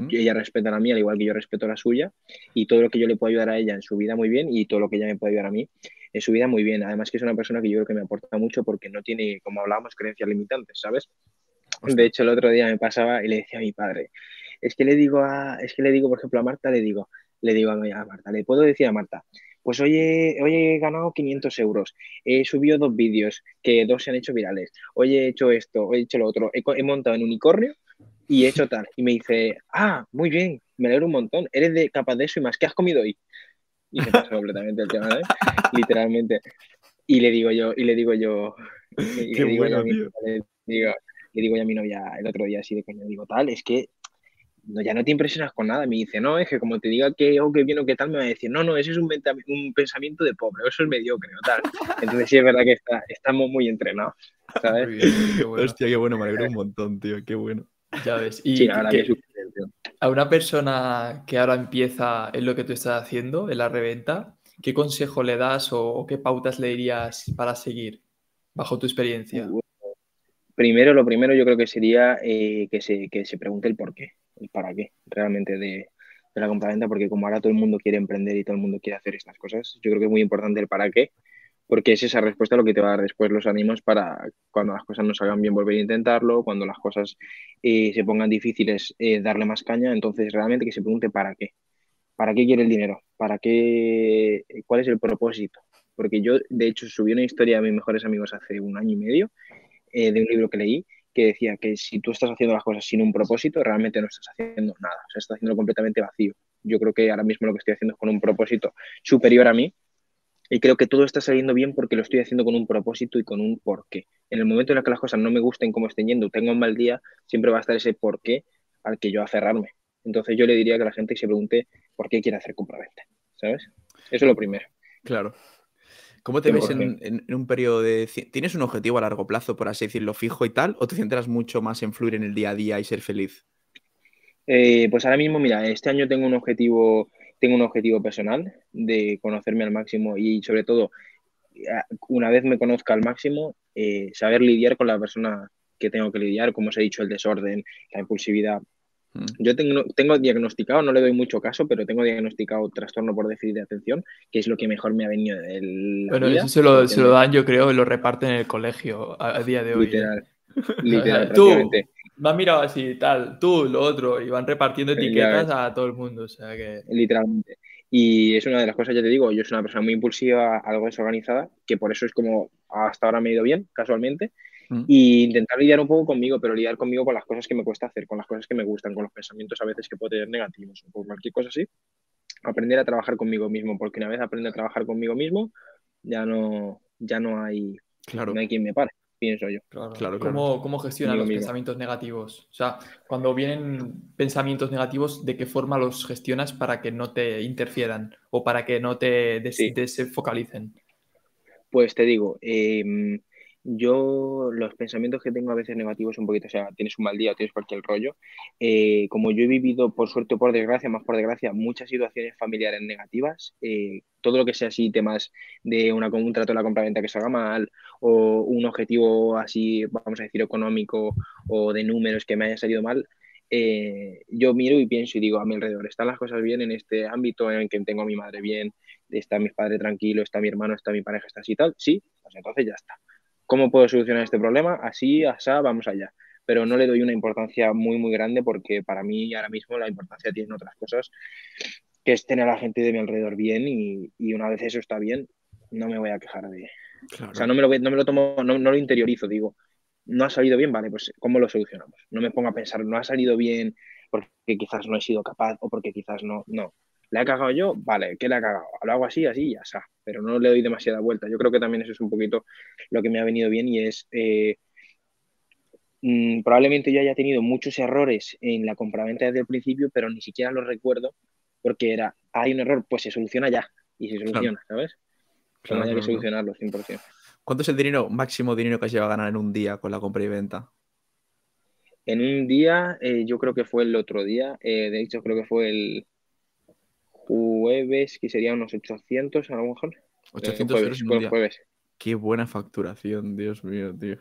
y ella respeta la mía al igual que yo respeto la suya y todo lo que yo le puedo ayudar a ella en su vida muy bien y todo lo que ella me puede ayudar a mí en su vida muy bien. Además que es una persona que yo creo que me aporta mucho porque no tiene, como hablábamos, creencias limitantes, ¿sabes? De hecho, el otro día me pasaba y le decía a mi padre, es que le digo a, es que le digo, por ejemplo, a Marta, le digo, le digo a, Marta, le puedo decir a Marta, pues hoy he, hoy he ganado 500 euros, he subido dos vídeos, que dos se han hecho virales, hoy he hecho esto, hoy he hecho lo otro, he, montado en unicornio y he hecho tal. Y me dice, ah, muy bien, me alegro un montón, eres de capaz de eso y más, ¿qué has comido hoy? Y se pasó completamente el tema, ¿eh? literalmente. Y le digo yo, y le digo yo, y le digo, le digo, le digo ya a mi novia el otro día así de coño, digo, tal, es que no, ya no te impresionas con nada. Me dice, no, es que como te diga que o que bien o que tal, me va a decir, no, no, ese es un, un pensamiento de pobre, eso es mediocre o tal. Entonces sí es verdad que está, estamos muy entrenados, ¿sabes? qué Hostia, qué bueno, me alegro un montón, tío, qué bueno. Ya ves. Y a una persona que ahora empieza en lo que tú estás haciendo, en la reventa, ¿qué consejo le das o, qué pautas le dirías para seguir bajo tu experiencia? Primero, lo primero yo creo que sería eh, que, se, que se pregunte el por qué, el para qué realmente de, de la compraventa, porque como ahora todo el mundo quiere emprender y todo el mundo quiere hacer estas cosas, yo creo que es muy importante el para qué, porque es esa respuesta lo que te va a dar después los ánimos para cuando las cosas no salgan bien volver a intentarlo, cuando las cosas eh, se pongan difíciles eh, darle más caña, entonces realmente que se pregunte para qué, para qué quiere el dinero, para qué, cuál es el propósito, porque yo de hecho subí una historia a mis mejores amigos hace un año y medio eh, de un libro que leí que decía que si tú estás haciendo las cosas sin un propósito, realmente no estás haciendo nada, o sea, estás haciendo completamente vacío. Yo creo que ahora mismo lo que estoy haciendo es con un propósito superior a mí, y creo que todo está saliendo bien porque lo estoy haciendo con un propósito y con un porqué. En el momento en el que las cosas no me gusten como estén yendo, tengo un mal día, siempre va a estar ese porqué al que yo aferrarme. Entonces yo le diría que la gente se pregunte por qué quiere hacer compraventa, ¿sabes? Eso es lo primero. Claro. ¿Cómo te ves en, un periodo de... ¿Tienes un objetivo a largo plazo, por así decirlo, fijo y tal? ¿O te centras mucho más en fluir en el día a día y ser feliz? Eh, pues ahora mismo, mira, este año tengo un objetivo tengo un objetivo personal de conocerme al máximo y sobre todo, una vez me conozca al máximo, eh, saber lidiar con la persona que tengo que lidiar, como os he dicho, el desorden, la impulsividad. Mm. Yo tengo, tengo diagnosticado, no le doy mucho caso, pero tengo diagnosticado trastorno por déficit de atención, que es lo que mejor me ha venido del. Bueno, eso se lo, se lo, dan, yo creo, y lo reparten en el colegio a, día de hoy. ¿eh? Literal. Literal, me han mirado así, tal, tú, lo otro, y van repartiendo etiquetas a todo el mundo. O sea que... Literalmente. Y es una de las cosas, ya te digo, yo soy una persona muy impulsiva, algo desorganizada, que por eso es como hasta ahora me ha ido bien, casualmente. Mm. Y intentar lidiar un poco conmigo, pero lidiar conmigo con las cosas que me cuesta hacer, con las cosas que me gustan, con los pensamientos a veces que puedo tener negativos o cualquier cosa así. Aprender a trabajar conmigo mismo, porque una vez aprendo a trabajar conmigo mismo, ya no, ya no hay, claro. no hay quien me pare pienso yo. Claro, ¿Cómo, ¿Cómo gestionan los pensamientos negativos? O sea, cuando vienen pensamientos negativos, ¿de qué forma los gestionas para que no te interfieran o para que no te desfocalicen? Pues te digo, eh, yo los pensamientos que tengo a veces negativos un poquito, o sea, tienes un mal día, tienes cualquier rollo, eh, como yo he vivido, por suerte o por desgracia, más por desgracia, muchas situaciones familiares negativas, eh, todo lo que sea así, temas de una, un trato de la compraventa que salga mal, o un objetivo así, vamos a decir, económico o de números que me haya salido mal, eh, yo miro y pienso y digo a mi alrededor, ¿están las cosas bien en este ámbito en que tengo a mi madre bien, está mi padre tranquilo, está mi hermano, está mi pareja, está así y tal? Sí, pues entonces ya está. ¿Cómo puedo solucionar este problema? Así, asá, vamos allá. Pero no le doy una importancia muy, muy grande porque para mí ahora mismo la importancia tiene otras cosas, que es tener a la gente de mi alrededor bien y, una vez eso está bien, no me voy a quejar de... O sea, no me lo, no me lo tomo, no, no lo interiorizo, digo, no ha salido bien, vale, pues ¿cómo lo solucionamos? No me pongo a pensar, no ha salido bien porque quizás no he sido capaz o porque quizás no, no. ¿Le he cagado yo? Vale, ¿qué le ha cagado? Lo hago así, así y ya está. Pero no le doy demasiada vuelta. Yo creo que también eso es un poquito lo que me ha venido bien y es. Eh, mm, probablemente yo haya tenido muchos errores en la compraventa desde el principio, pero ni siquiera los recuerdo porque era, hay un error, pues se soluciona ya. Y se soluciona, ¿sabes? Claro, hay que solucionarlo 100%. ¿Cuánto es el dinero, máximo dinero que has llegado a ganar en un día con la compra y venta? En un día, eh, yo creo que fue el otro día, eh, de hecho creo que fue el, jueves, que sería unos 800 a lo mejor. 800 jueves, euros jueves. Qué buena facturación, Dios mío, tío.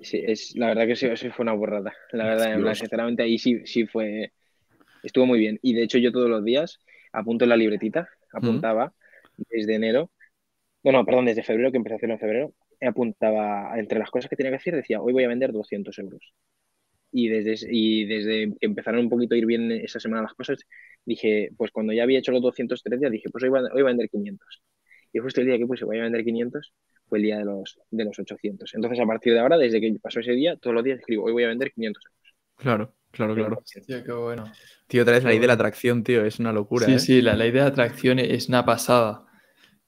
Sí, es, la verdad que sí, eso fue una borrada. La verdad, sinceramente ahí sí, sí fue, estuvo muy bien. Y de hecho yo todos los días apunto en la libretita, apuntaba desde enero, bueno, perdón, desde febrero, que empecé a hacerlo en febrero, apuntaba entre las cosas que tenía que hacer, decía, hoy voy a vender 200 euros. Y desde, y desde que empezaron un poquito a ir bien esa semana las cosas, dije, pues cuando ya había hecho los 203 días, dije, pues hoy, voy a vender 500. Y justo el día que puse voy a vender 500 fue el día de los, de los 800. Entonces, a partir de ahora, desde que pasó ese día, todos los días escribo, hoy voy a vender 500 euros. Claro, claro, claro. Tío, qué bueno. Tío, otra vez la ley de la atracción, tío, es una locura. Sí, ¿eh? sí, la ley de la atracción es una pasada.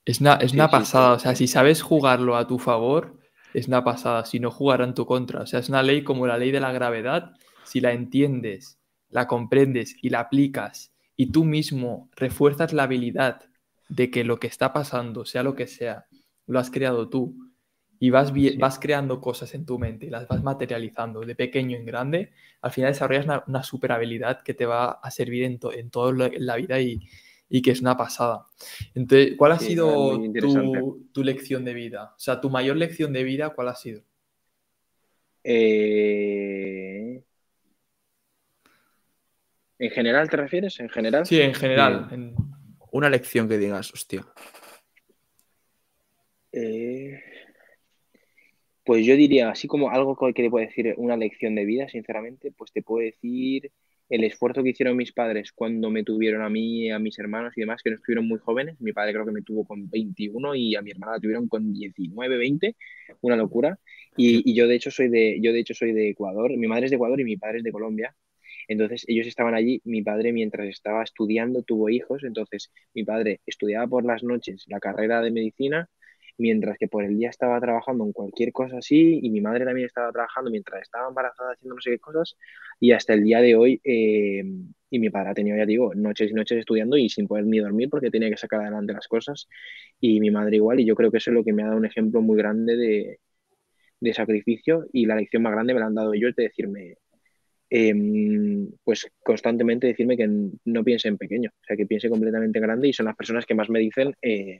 Es una, es una pasada. o sea, si sabes jugarlo a tu favor, es una pasada. Si no, jugará en tu contra. O sea, es una ley como la ley de la gravedad. Si la entiendes la comprendes y la aplicas y tú mismo refuerzas la habilidad de que lo que está pasando, sea lo que sea, lo has creado tú y vas, vas creando cosas en tu mente y las vas materializando de pequeño en grande, al final desarrollas una, super habilidad que te va a servir en, en toda la vida y, y, que es una pasada. Entonces, ¿cuál ha sido tu, tu, lección de vida? O sea, tu mayor lección de vida, ¿cuál ha sido? Eh... ¿En general te refieres? ¿En general? Sí, en general. Una lección que digas, hostia. Eh, pues yo diría, así como algo que te puedo decir una lección de vida, sinceramente, pues te puedo decir el esfuerzo que hicieron mis padres cuando me tuvieron a mí, a mis hermanos y demás, que no estuvieron muy jóvenes. Mi padre creo que me tuvo con 21 y a mi hermana la tuvieron con 19, 20, una locura. Y, yo de hecho soy de, yo de hecho soy de Ecuador. Mi madre es de Ecuador y mi padre es de Colombia. Entonces ellos estaban allí, mi padre mientras estaba estudiando tuvo hijos, entonces mi padre estudiaba por las noches la carrera de medicina mientras que por el día estaba trabajando en cualquier cosa así y mi madre también estaba trabajando mientras estaba embarazada haciendo no sé qué cosas y hasta el día de hoy eh, y mi padre ha tenido ya digo noches y noches estudiando y sin poder ni dormir porque tenía que sacar adelante las cosas y mi madre igual y yo creo que eso es lo que me ha dado un ejemplo muy grande de, de sacrificio y la lección más grande me la han dado ellos de decirme em, pues constantemente decirme que no piense en pequeño, o sea, que piense completamente grande y son las personas que más me dicen eh,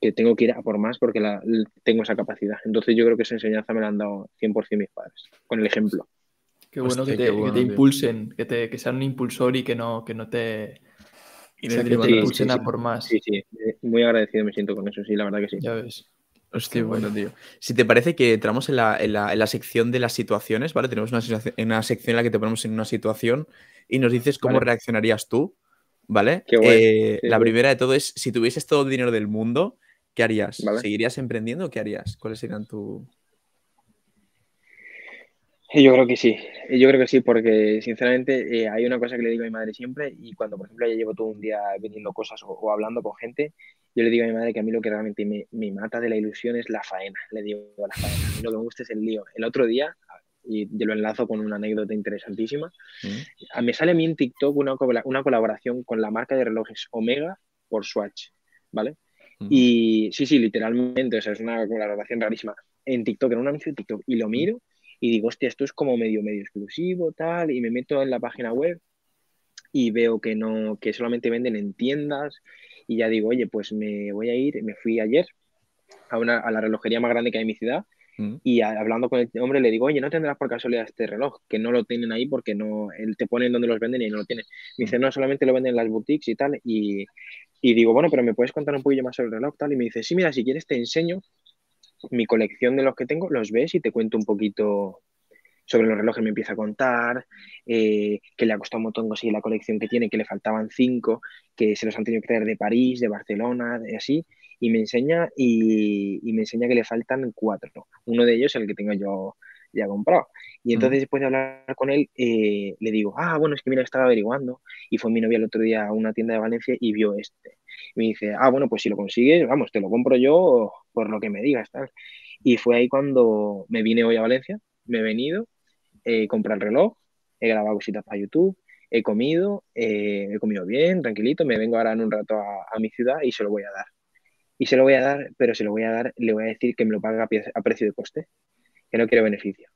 que tengo que ir a por más porque la, tengo esa capacidad. Entonces yo creo que esa enseñanza me la han dado 100% mis padres, con el ejemplo. Qué bueno, que, te, que te impulsen, que, te, que sean un impulsor y que no, que no te, y que te impulsen a por más. Sí, sí, muy agradecido me siento con eso, sí, la verdad que sí. Ya ves. Hostia, bueno, tío. Si te parece que entramos en la, en, la, en la, sección de las situaciones, ¿vale? Tenemos una, una, sección en la que te ponemos en una situación y nos dices cómo reaccionarías tú, ¿vale? Qué eh, la primera de todo es, si tuvieses todo el dinero del mundo, ¿Qué harías? ¿Seguirías emprendiendo o qué harías? ¿Cuáles serían tu...? Yo creo que sí, yo creo que sí, porque sinceramente eh, hay una cosa que le digo a mi madre siempre y cuando, por ejemplo, ya llevo todo un día vendiendo cosas o, hablando con gente, yo le digo a mi madre que a mí lo que realmente me, mata de la ilusión es la faena, le digo la faena, a mí lo que me gusta es el lío. El otro día, y yo lo enlazo con una anécdota interesantísima, mm. me sale a mí en TikTok una, una colaboración con la marca de relojes Omega por Swatch, ¿vale? Y sí, sí, literalmente, o sea, es una colaboración rarísima. En TikTok, en un anuncio de TikTok, y lo miro y digo, hostia, esto es como medio, medio exclusivo, tal, y me meto en la página web y veo que no, que solamente venden en tiendas, y ya digo, oye, pues me voy a ir, me fui ayer a, una, a la relojería más grande que hay en mi ciudad, y hablando con el hombre le digo, oye, ¿no tendrás por casualidad este reloj? Que no lo tienen ahí porque no, él te pone en donde los venden y no lo tiene. Me dice, no, solamente lo venden en las boutiques y tal. Y, y digo, bueno, pero ¿me puedes contar un poquillo más sobre el reloj? Tal? Y me dice, sí, mira, si quieres te enseño mi colección de los que tengo, los ves y te cuento un poquito sobre los relojes. Me empieza a contar eh, que le ha costado un montón conseguir la colección que tiene, que le faltaban cinco, que se los han tenido que traer de París, de Barcelona, de así. Y me enseña y, y me enseña que le faltan cuatro. Uno de ellos es el que tengo yo ya comprado. Y entonces, después de hablar con él, eh, le digo, ah, bueno, es que mira, estaba averiguando. Y fue mi novia el otro día a una tienda de Valencia y vio este. Y me dice, ah, bueno, pues si lo consigues, vamos, te lo compro yo por lo que me digas, tal. Y fue ahí cuando me vine hoy a Valencia, me he venido, he comprado el reloj, he grabado cositas para YouTube, he comido, eh, he comido bien, tranquilito, me vengo ahora en un rato a, a, mi ciudad y se lo voy a dar. Y se lo voy a dar, pero se lo voy a dar, le voy a decir que me lo paga a precio de coste que no quiero beneficio.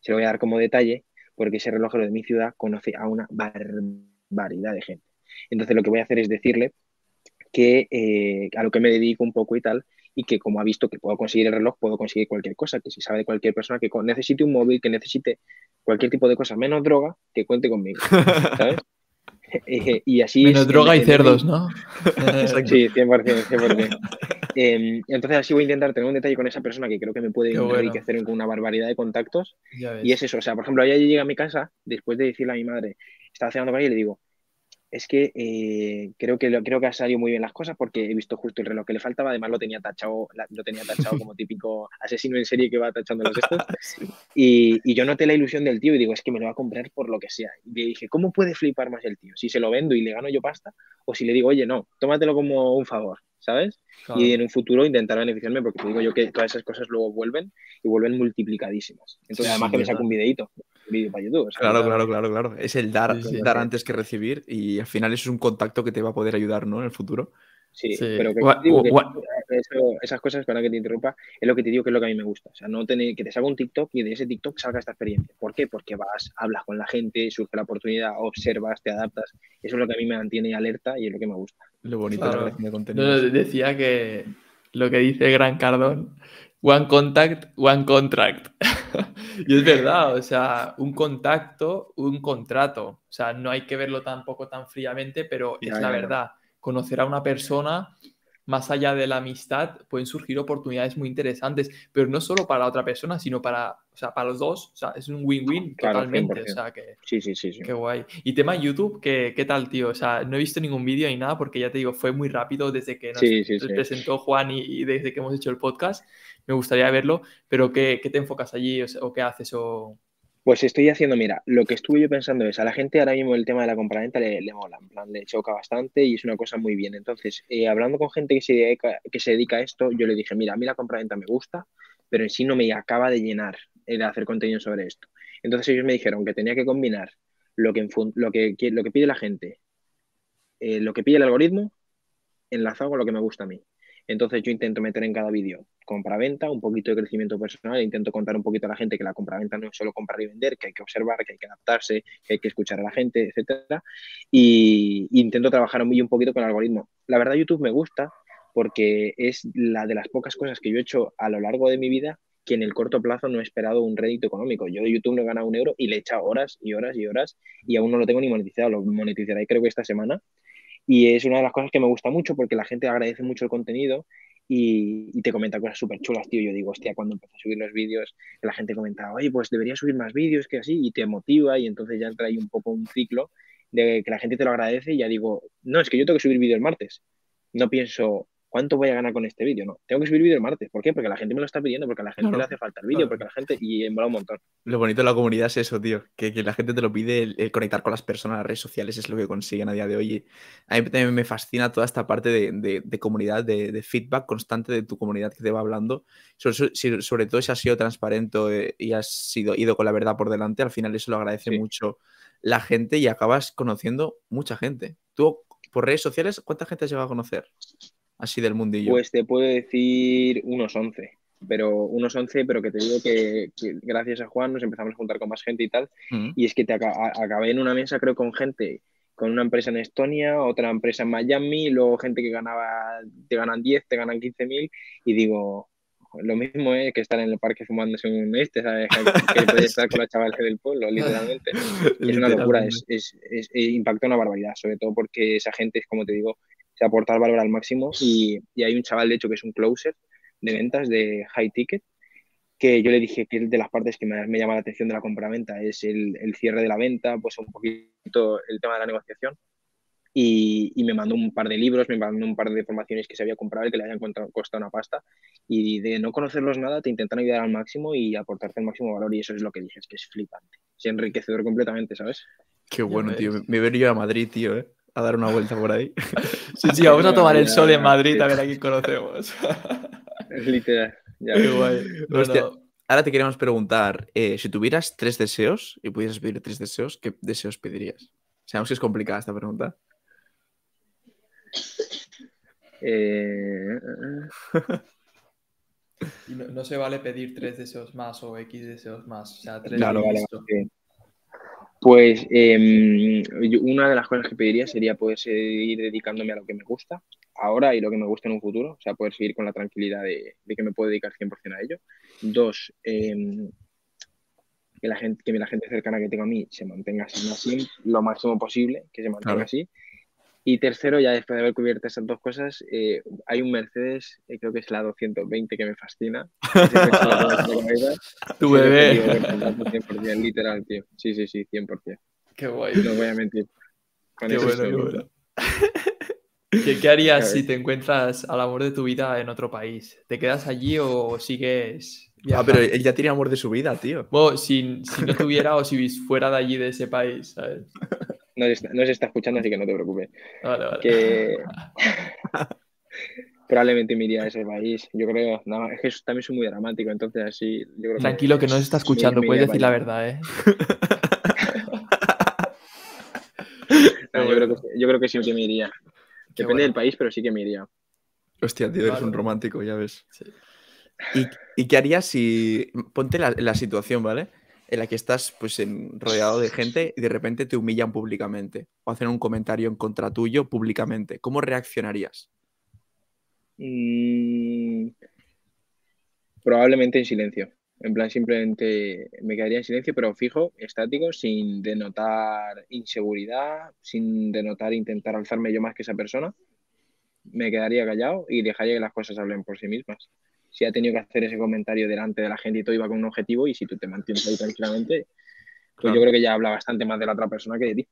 Se lo voy a dar como detalle porque ese relojero de mi ciudad conoce a una barbaridad de gente. Entonces lo que voy a hacer es decirle que eh, a lo que me dedico un poco y tal, y que como ha visto que puedo conseguir el reloj, puedo conseguir cualquier cosa, que si sabe de cualquier persona que necesite un móvil, que necesite cualquier tipo de cosa, menos droga, que cuente conmigo, ¿sabes? Eh, y así Menos droga y cerdos, ¿no? sí, 100%, 100%. Em, entonces así voy a intentar tener un detalle con esa persona que creo que me puede enriquecer con una barbaridad de contactos. Y es eso, o sea, por ejemplo, ella llega a mi casa después de decirle a mi madre, estaba cenando con ella y le digo, es que eh, creo que creo que ha salido muy bien las cosas porque he visto justo el reloj que le faltaba, además lo tenía tachado, lo tenía tachado como típico asesino en serie que va tachando los estos. Y, y, yo noté la ilusión del tío y digo, es que me lo va a comprar por lo que sea. Y le dije, ¿cómo puede flipar más el tío? Si se lo vendo y le gano yo pasta, o si le digo, oye, no, tómatelo como un favor, ¿sabes? Y en un futuro intentar beneficiarme porque te digo yo que todas esas cosas luego vuelven y vuelven multiplicadísimas. Entonces, además que me saco un videito vídeo para YouTube. claro, claro, claro, claro. Es el dar, dar antes que recibir y al final eso es un contacto que te va a poder ayudar, ¿no? En el futuro. Sí, pero que, esas cosas, para que te interrumpa, es lo que te digo que es lo que a mí me gusta. O sea, no tener que te salga un TikTok y de ese TikTok salga esta experiencia. ¿Por qué? Porque vas, hablas con la gente, surge la oportunidad, observas, te adaptas. Eso es lo que a mí me mantiene alerta y es lo que me gusta. Lo bonito de la de contenido. decía que lo que dice Gran Cardón, one contact, one contract. y es verdad, o sea, un contacto, un contrato. O sea, no hay que verlo tampoco tan fríamente, pero es la verdad conocer a una persona, más allá de la amistad, pueden surgir oportunidades muy interesantes, pero no solo para la otra persona, sino para, o sea, para los dos. O sea, es un win-win totalmente. O sea, que, sí, sí, sí, sí. Qué guay. Y tema YouTube, ¿qué, ¿qué, tal, tío? O sea, no he visto ningún vídeo ni nada porque ya te digo, fue muy rápido desde que nos presentó Juan y, desde que hemos hecho el podcast. Me gustaría verlo, pero ¿qué, qué te enfocas allí o, qué haces? O... Pues estoy haciendo, mira, lo que estuve yo pensando es, a la gente ahora mismo el tema de la compraventa le, le mola, en plan, le choca bastante y es una cosa muy bien. Entonces, eh, hablando con gente que se, dedica, a esto, yo le dije, mira, a mí la compraventa me gusta, pero en sí no me acaba de llenar el hacer contenido sobre esto. Entonces ellos me dijeron que tenía que combinar lo que, lo que, lo que pide la gente, eh, lo que pide el algoritmo, enlazado con lo que me gusta a mí. Entonces yo intento meter en cada vídeo compra-venta, un poquito de crecimiento personal, intento contar un poquito a la gente que la compra-venta no es solo comprar y vender, que hay que observar, que hay que adaptarse, que hay que escuchar a la gente, etcétera. Y, intento trabajar un poquito con el algoritmo. La verdad YouTube me gusta porque es la de las pocas cosas que yo he hecho a lo largo de mi vida que en el corto plazo no he esperado un rédito económico. Yo de YouTube no he ganado un euro y le he echado horas y horas y horas y aún no lo tengo ni monetizado. Lo monetizaré creo que esta semana y es una de las cosas que me gusta mucho porque la gente agradece mucho el contenido y, te comenta cosas súper chulas, tío. Yo digo, hostia, cuando empecé a subir los vídeos, la gente comentaba, oye, pues debería subir más vídeos, que así, y te motiva y entonces ya entra ahí un poco un ciclo de que la gente te lo agradece y ya digo, no, es que yo tengo que subir vídeos el martes. No pienso, ¿cuánto voy a ganar con este vídeo? No, tengo que subir vídeo el martes. ¿Por qué? Porque la gente me lo está pidiendo, porque a la gente le hace falta el vídeo, porque la gente. Y mola un montón. Lo bonito de la comunidad es eso, tío. Que, la gente te lo pide, el, conectar con las personas, las redes sociales es lo que consiguen a día de hoy. a mí también me fascina toda esta parte de, comunidad, de, feedback constante de tu comunidad que te va hablando. Sobre, todo si has sido transparente eh, y has sido, ido con la verdad por delante, al final eso lo agradece mucho la gente y acabas conociendo mucha gente. Tú, por redes sociales, ¿cuánta gente has llegado a conocer? Así del mundillo? Pues te puedo decir unos 11, pero unos 11, pero que te digo que, gracias a Juan nos empezamos a juntar con más gente y tal, mm. y es que te acabé en una mesa creo con gente con una empresa en Estonia, otra empresa en Miami, luego gente que ganaba, te ganan 10, te ganan 15 mil, y digo, lo mismo es que estar en el parque fumándose un este, ¿sabes? Que, puede estar con la chavales del pueblo, literalmente. es una locura, es, es, es, impacta una barbaridad, sobre todo porque esa gente es, como te digo, aportar valor al máximo. Y, hay un chaval, de hecho, que es un closer de ventas de high ticket, que yo le dije que de las partes que me, me llama la atención de la compra-venta es el, cierre de la venta, pues un poquito el tema de la negociación. Y, me mandó un par de libros, me mandó un par de formaciones que se había comprado y que le habían costado una pasta. Y de no conocerlos nada, te intentan ayudar al máximo y aportarte el máximo valor. Y eso es lo que dije, es que es flipante. Es enriquecedor completamente, ¿sabes? Qué bueno, tío. Me voy a Madrid, tío, ¿eh? A dar una vuelta por ahí. Sí, sí, vamos a tomar el sol en Madrid a ver a quién conocemos. Es literal. Ya. Qué guay. ahora te queríamos preguntar, eh, si tuvieras tres deseos y pudieras pedir tres deseos, ¿qué deseos pedirías? Sabemos que es complicada esta pregunta. Eh... no, se vale pedir tres deseos más o X deseos más. O sea, tres claro, vale, pues em, una de las cosas que pediría sería poder seguir dedicándome a lo que me gusta ahora y lo que me gusta en un futuro, o sea, poder seguir con la tranquilidad de, que me puedo dedicar 100% a ello. Dos, em, que, la gente, que la gente cercana que tengo a mí se mantenga así lo máximo posible, que se mantenga así. Y tercero, ya después de haber cubierto esas dos cosas, eh, hay un Mercedes, eh, creo que es la 220, que me fascina. tu bebé. literal, tío. Sí, sí, sí, 100%. Qué guay. No voy a mentir. qué bueno, qué bueno. ¿Qué, harías si te encuentras al amor de tu vida en otro país? ¿Te quedas allí o sigues Ah, pero él ya tiene amor de su vida, tío. Bueno, si, si no tuviera o si fuera de allí, de ese país, ¿sabes? No, se está, escuchando, así que no te preocupes. Vale, vale. Que, Probablemente me iría a ese país. Yo creo, no, es que también soy muy dramático, entonces así. Yo creo Tranquilo, que, no se está escuchando, puedes decir la verdad, ¿eh? yo, creo que, yo creo que sí que me iría. Depende del país, pero sí que me iría. Hostia, tío, eres un romántico, ya ves. ¿Y, qué harías si. Ponte la, la situación, ¿vale? En la que estás pues rodeado de gente y de repente te humillan públicamente o hacen un comentario en contra tuyo públicamente. ¿Cómo reaccionarías? Mm, probablemente en silencio. En plan, simplemente me quedaría en silencio, pero fijo, estático, sin denotar inseguridad, sin denotar intentar alzarme yo más que esa persona. Me quedaría callado y dejaría que las cosas hablen por sí mismas. Si ha tenido que hacer ese comentario delante de la gente y todo iba con un objetivo, y si tú te mantienes ahí tranquilamente, pues yo creo que ya habla bastante más de la otra persona que de ti.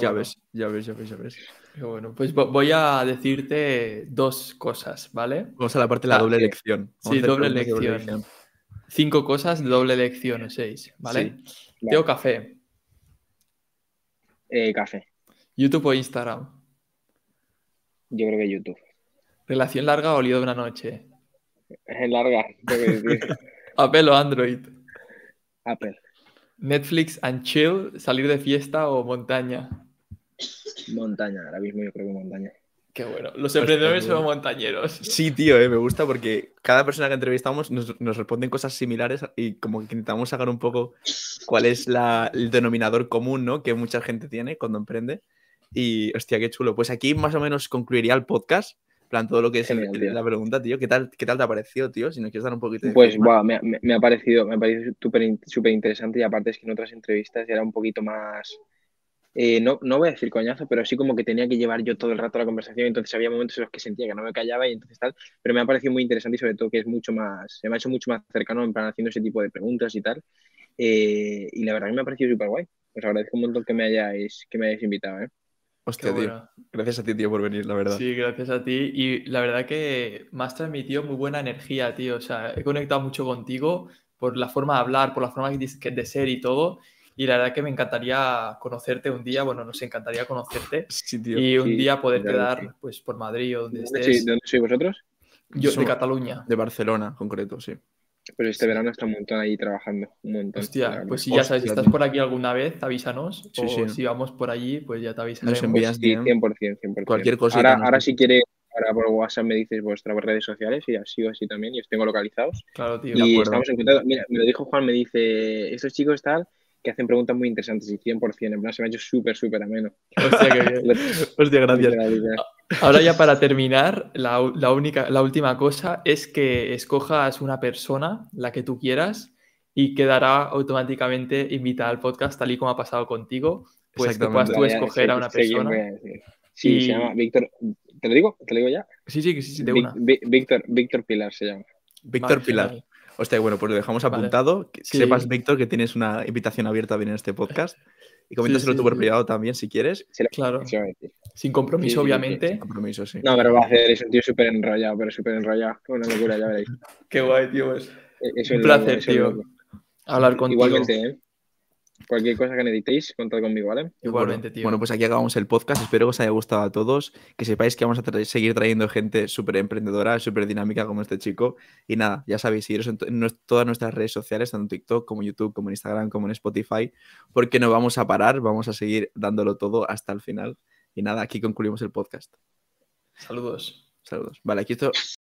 Ya ves, ya ves, ya ves, ya ves. Qué bueno, pues voy a decirte dos cosas, ¿vale? Vamos a la parte de la ah, doble elección. sí, doble elección. Cinco cosas doble elección o seis, ¿vale? Sí. o café? Eh, café. ¿YouTube o Instagram? Yo creo que YouTube. ¿Relación larga o lío de una noche? Es larga. ¿Apple o Android? Apple. Netflix and chill, salir de fiesta o montaña. Montaña, ahora mismo yo creo que montaña. Qué bueno. Los emprendedores son montañeros. Sí, tío, eh, me gusta porque cada persona que entrevistamos nos, nos, responden cosas similares y como que intentamos sacar un poco cuál es la, el denominador común, ¿no? Que mucha gente tiene cuando emprende. Y hostia, qué chulo. Pues aquí más o menos concluiría el podcast plan, todo lo que es la pregunta, tío. ¿Qué tal, ¿Qué tal te ha parecido, tío? Si nos quieres dar un poquito de Pues, wow, me, me, ha parecido, me ha parecido súper interesante y aparte es que en otras entrevistas era un poquito más... Eh, no, no voy a decir coñazo, pero sí como que tenía que llevar yo todo el rato la conversación, entonces había momentos en los que sentía que no me callaba y entonces tal, pero me ha parecido muy interesante y sobre todo que es mucho más, se me ha hecho mucho más cercano en plan haciendo ese tipo de preguntas y tal, eh, y la verdad que me ha parecido súper guay. Pues agradezco un montón que me hayáis, que me hayáis invitado, ¿eh? Hostia, tío. Gracias a ti, tío, por venir, la verdad. Sí, gracias a ti. Y la verdad que me has transmitido muy buena energía, tío. O sea, he conectado mucho contigo por la forma de hablar, por la forma de ser y todo. Y la verdad que me encantaría conocerte un día. Bueno, nos encantaría conocerte. Sí, tío. Y un día poder quedar pues, por Madrid o donde estés. Sí, ¿De dónde sois vosotros? Yo, de Cataluña. De Barcelona, concreto, sí. Pero este verano está un montón ahí trabajando, un montón. Hostia, pues si ya sabes, si estás por aquí alguna vez, avísanos. o si vamos por allí, pues ya te avisaremos. Nos envías sí, 100%, 100%. Cualquier cosa. Ahora, ahora si quieres, ahora por WhatsApp me dices vuestras redes sociales y así o así también, y os tengo localizados. Claro, tío. Y estamos en Mira, me lo dijo Juan, me dice, estos chicos tal, que hacen preguntas muy interesantes y 100%, en plan se me ha hecho súper, súper ameno. Hostia, qué bien. Hostia, gracias. Ahora ya para terminar, la, única, la última cosa es que escojas una persona, la que tú quieras, y quedará automáticamente invitada al podcast, tal y como ha pasado contigo. Pues que puedas tú escoger a una persona. Sí, se llama Víctor. ¿Te lo digo? ¿Te lo digo ya? Sí, sí, sí, sí de una. Víctor, Víctor Pilar se llama. Víctor Pilar. Hostia, bueno, pues lo dejamos apuntado. Que sepas, Víctor, que tienes una invitación abierta a venir a este podcast. Y coméntaselo tú por privado también, si quieres. claro. Sin compromiso, obviamente. Sin compromiso, sí. No, pero va a hacer, es un tío súper enrollado, pero súper enrollado. Una locura, ya veréis. Qué guay, tío. Es, es un placer, tío. Hablar contigo. Igualmente, ¿eh? Cualquier cosa que necesitéis, contad conmigo, ¿vale? Igualmente, tío. Bueno, pues aquí acabamos el podcast. Espero que os haya gustado a todos. Que sepáis que vamos a seguir trayendo gente súper emprendedora, súper dinámica como este chico. Y nada, ya sabéis, seguiros en, todas nuestras redes sociales, tanto en TikTok como en YouTube, como en Instagram, como en Spotify, porque no vamos a parar, vamos a seguir dándolo todo hasta el final. Y nada, aquí concluimos el podcast. Saludos. Saludos. Vale, aquí esto